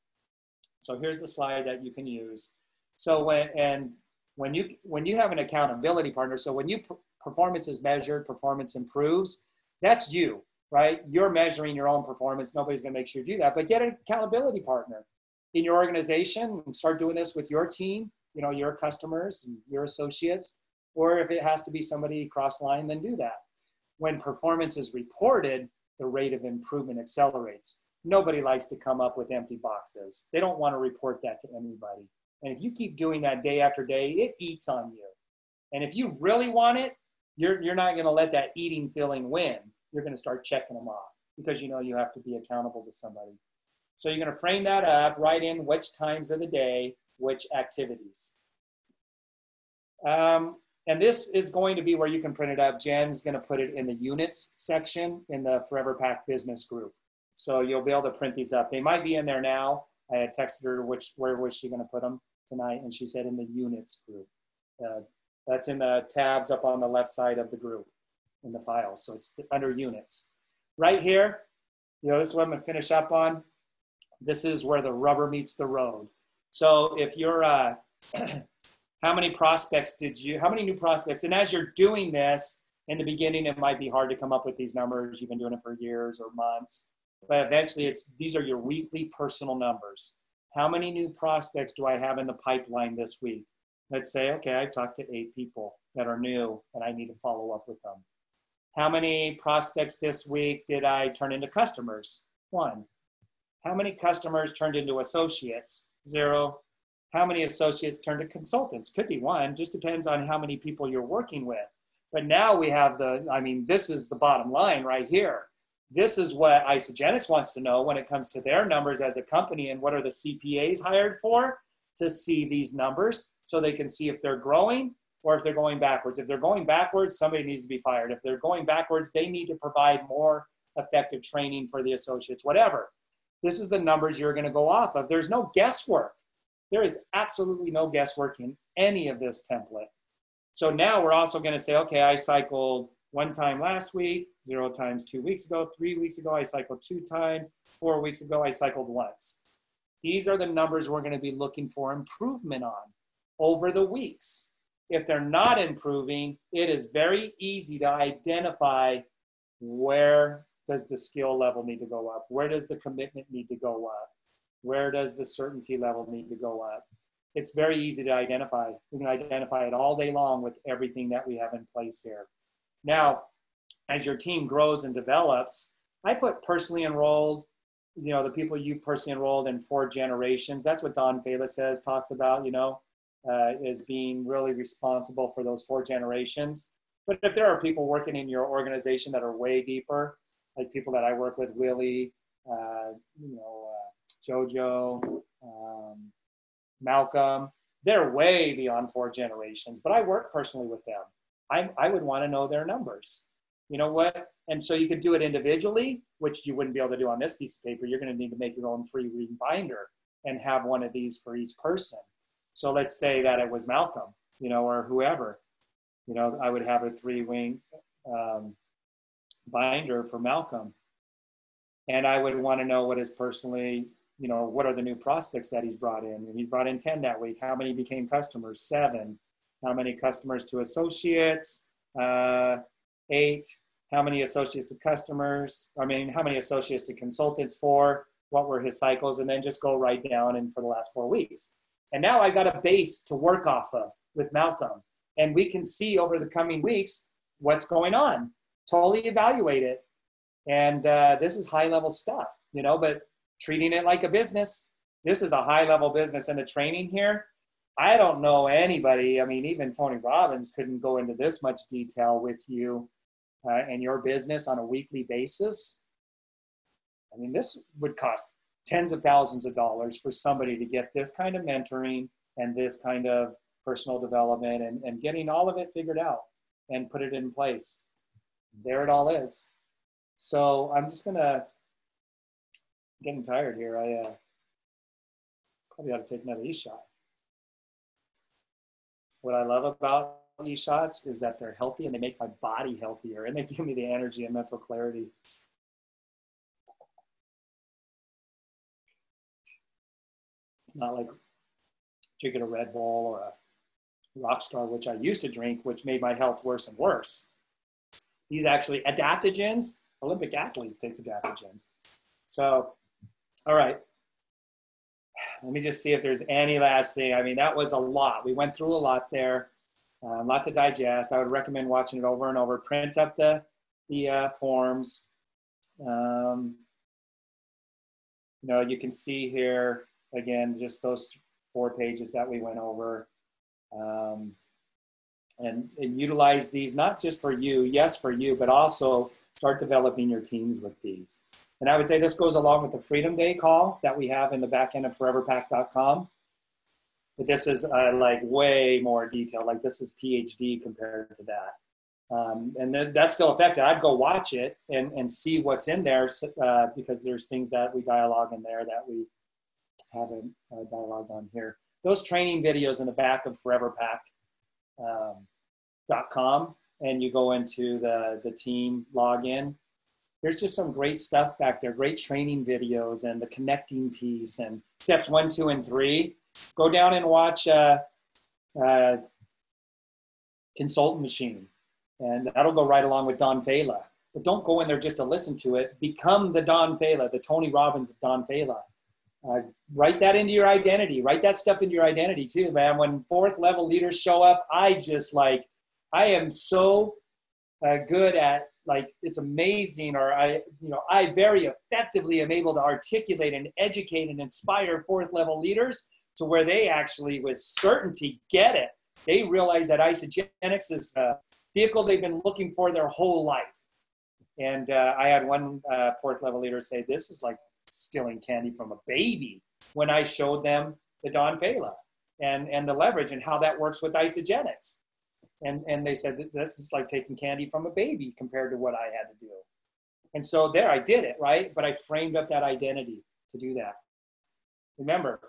So here's the slide that you can use. So when and when you when you have an accountability partner, so when you performance is measured, performance improves, that's you, right? You're measuring your own performance. Nobody's going to make sure you do that, but get an accountability partner in your organization and start doing this with your team, you know, your customers and your associates. Or if it has to be somebody cross line, then do that. When performance is reported, the rate of improvement accelerates. Nobody likes to come up with empty boxes. They don't want to report that to anybody. And if you keep doing that day after day, it eats on you. And if you really want it, you're, you're not going to let that eating feeling win. You're going to start checking them off because you know you have to be accountable to somebody. So you're going to frame that up, write in which times of the day, which activities. Um, and this is going to be where you can print it up. Jen's going to put it in the units section in the Forever Pack business group. So you'll be able to print these up. They might be in there now. I had texted her which where was she going to put them tonight, and she said in the units group. Uh, that's in the tabs up on the left side of the group in the file. So it's under units. Right here, you know, this is what I'm gonna finish up on. This is where the rubber meets the road. So if you're, uh, [CLEARS THROAT] how many prospects did you, how many new prospects? And as you're doing this, in the beginning, it might be hard to come up with these numbers. You've been doing it for years or months, but eventually it's, these are your weekly personal numbers. How many new prospects do I have in the pipeline this week? Let's say, okay, I talked to eight people that are new and I need to follow up with them. How many prospects this week did I turn into customers? One. How many customers turned into associates? Zero. How many associates turned to consultants? Could be one, just depends on how many people you're working with. But now we have the, I mean, this is the bottom line right here. This is what Isagenix wants to know when it comes to their numbers as a company and what are the CPAs hired for to see these numbers so they can see if they're growing or if they're going backwards. If they're going backwards, somebody needs to be fired. If they're going backwards, they need to provide more effective training for the associates, whatever. This is the numbers you're going to go off of. There's no guesswork. There is absolutely no guesswork in any of this template. So now we're also going to say, okay, I cycled one time last week, zero times two weeks ago, three weeks ago, I cycled two times, four weeks ago, I cycled once. These are the numbers we're going to be looking for improvement on over the weeks. If they're not improving, it is very easy to identify where does the skill level need to go up? Where does the commitment need to go up? Where does the certainty level need to go up? It's very easy to identify. We can identify it all day long with everything that we have in place here. Now, as your team grows and develops, I put personally enrolled, you know, the people you personally enrolled in four generations. That's what Don Failla says, talks about, you know, uh, is being really responsible for those four generations. But if there are people working in your organization that are way deeper, like people that I work with, Willie, uh, you know, uh, Jojo, um, Malcolm, they're way beyond four generations, but I work personally with them. I, I would want to know their numbers. You know what? And so you could do it individually, which you wouldn't be able to do on this piece of paper. You're going to need to make your own free reading binder and have one of these for each person. So let's say that it was Malcolm, you know, or whoever. You know, I would have a three wing um, binder for Malcolm. And I would want to know what is personally, you know, what are the new prospects that he's brought in? And he brought in 10 that week. How many became customers? Seven. How many customers to associates? Uh, eight. How many associates to customers? I mean, how many associates to consultants for? What were his cycles? And then just go right down and for the last four weeks. And now I got a base to work off of with Malcolm. And we can see over the coming weeks what's going on totally evaluate it. And uh, this is high level stuff, you know, but treating it like a business. This is a high level business. And the training here, I don't know anybody. I mean, even Tony Robbins couldn't go into this much detail with you uh, and your business on a weekly basis. I mean, this would cost tens of thousands of dollars for somebody to get this kind of mentoring and this kind of personal development and, and getting all of it figured out and put it in place there it all is. So I'm just gonna getting tired here. I uh, probably ought to take another e-shot. What I love about e-shots is that they're healthy and they make my body healthier and they give me the energy and mental clarity. It's not like drinking a Red Bull or a Rockstar, which I used to drink, which made my health worse and worse. These actually adaptogens. Olympic athletes take adaptogens. So, all right. Let me just see if there's any last thing. I mean, that was a lot. We went through a lot there, a lot to digest. I would recommend watching it over and over. Print up the the uh, forms. Um, you know, you can see here again just those four pages that we went over. Um, and, and utilize these not just for you, yes, for you, but also start developing your teams with these. And I would say this goes along with the Freedom Day call that we have in the back end of foreverpack.com. But this is uh, like way more detailed. Like this is PhD compared to that. Um, and then that's still effective. I'd go watch it and, and see what's in there uh, because there's things that we dialogue in there that we haven't uh, dialogued on here. Those training videos in the back of foreverpack.com um, and you go into the, the team login, there's just some great stuff back there, great training videos and the connecting piece and steps one, two, and three. Go down and watch uh, uh, Consultant Machine, and that'll go right along with Don Failla. But don't go in there just to listen to it. Become the Don Failla, the Tony Robbins Don Failla. Uh, write that into your identity. Write that stuff into your identity too, man. When fourth level leaders show up, I just like, I am so uh, good at like it's amazing or i you know i very effectively am able to articulate and educate and inspire fourth level leaders to where they actually with certainty get it they realize that Isagenix is the vehicle they've been looking for their whole life and uh, i had one uh, fourth level leader say this is like stealing candy from a baby when i showed them the Don Failla and and the leverage and how that works with Isagenix. and and they said this is like taking candy from a baby compared to what I had to do. And so there, I did it right, but I framed up that identity to do that. Remember,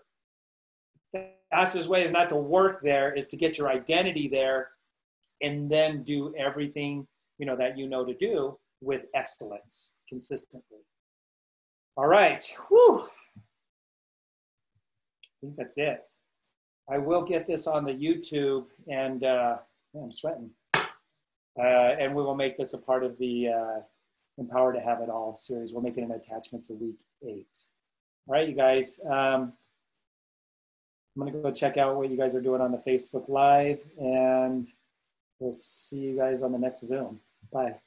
fastest way is not to work there; is to get your identity there, and then do everything you know that you know to do with excellence consistently. All right, whew. I think that's it. I will get this on the YouTube and. Uh, I'm sweating. Uh, and we will make this a part of the uh, Empower to Have It All series. We'll make it an attachment to week eight. All right, you guys. Um, I'm going to go check out what you guys are doing on the Facebook Live, and we'll see you guys on the next Zoom. Bye.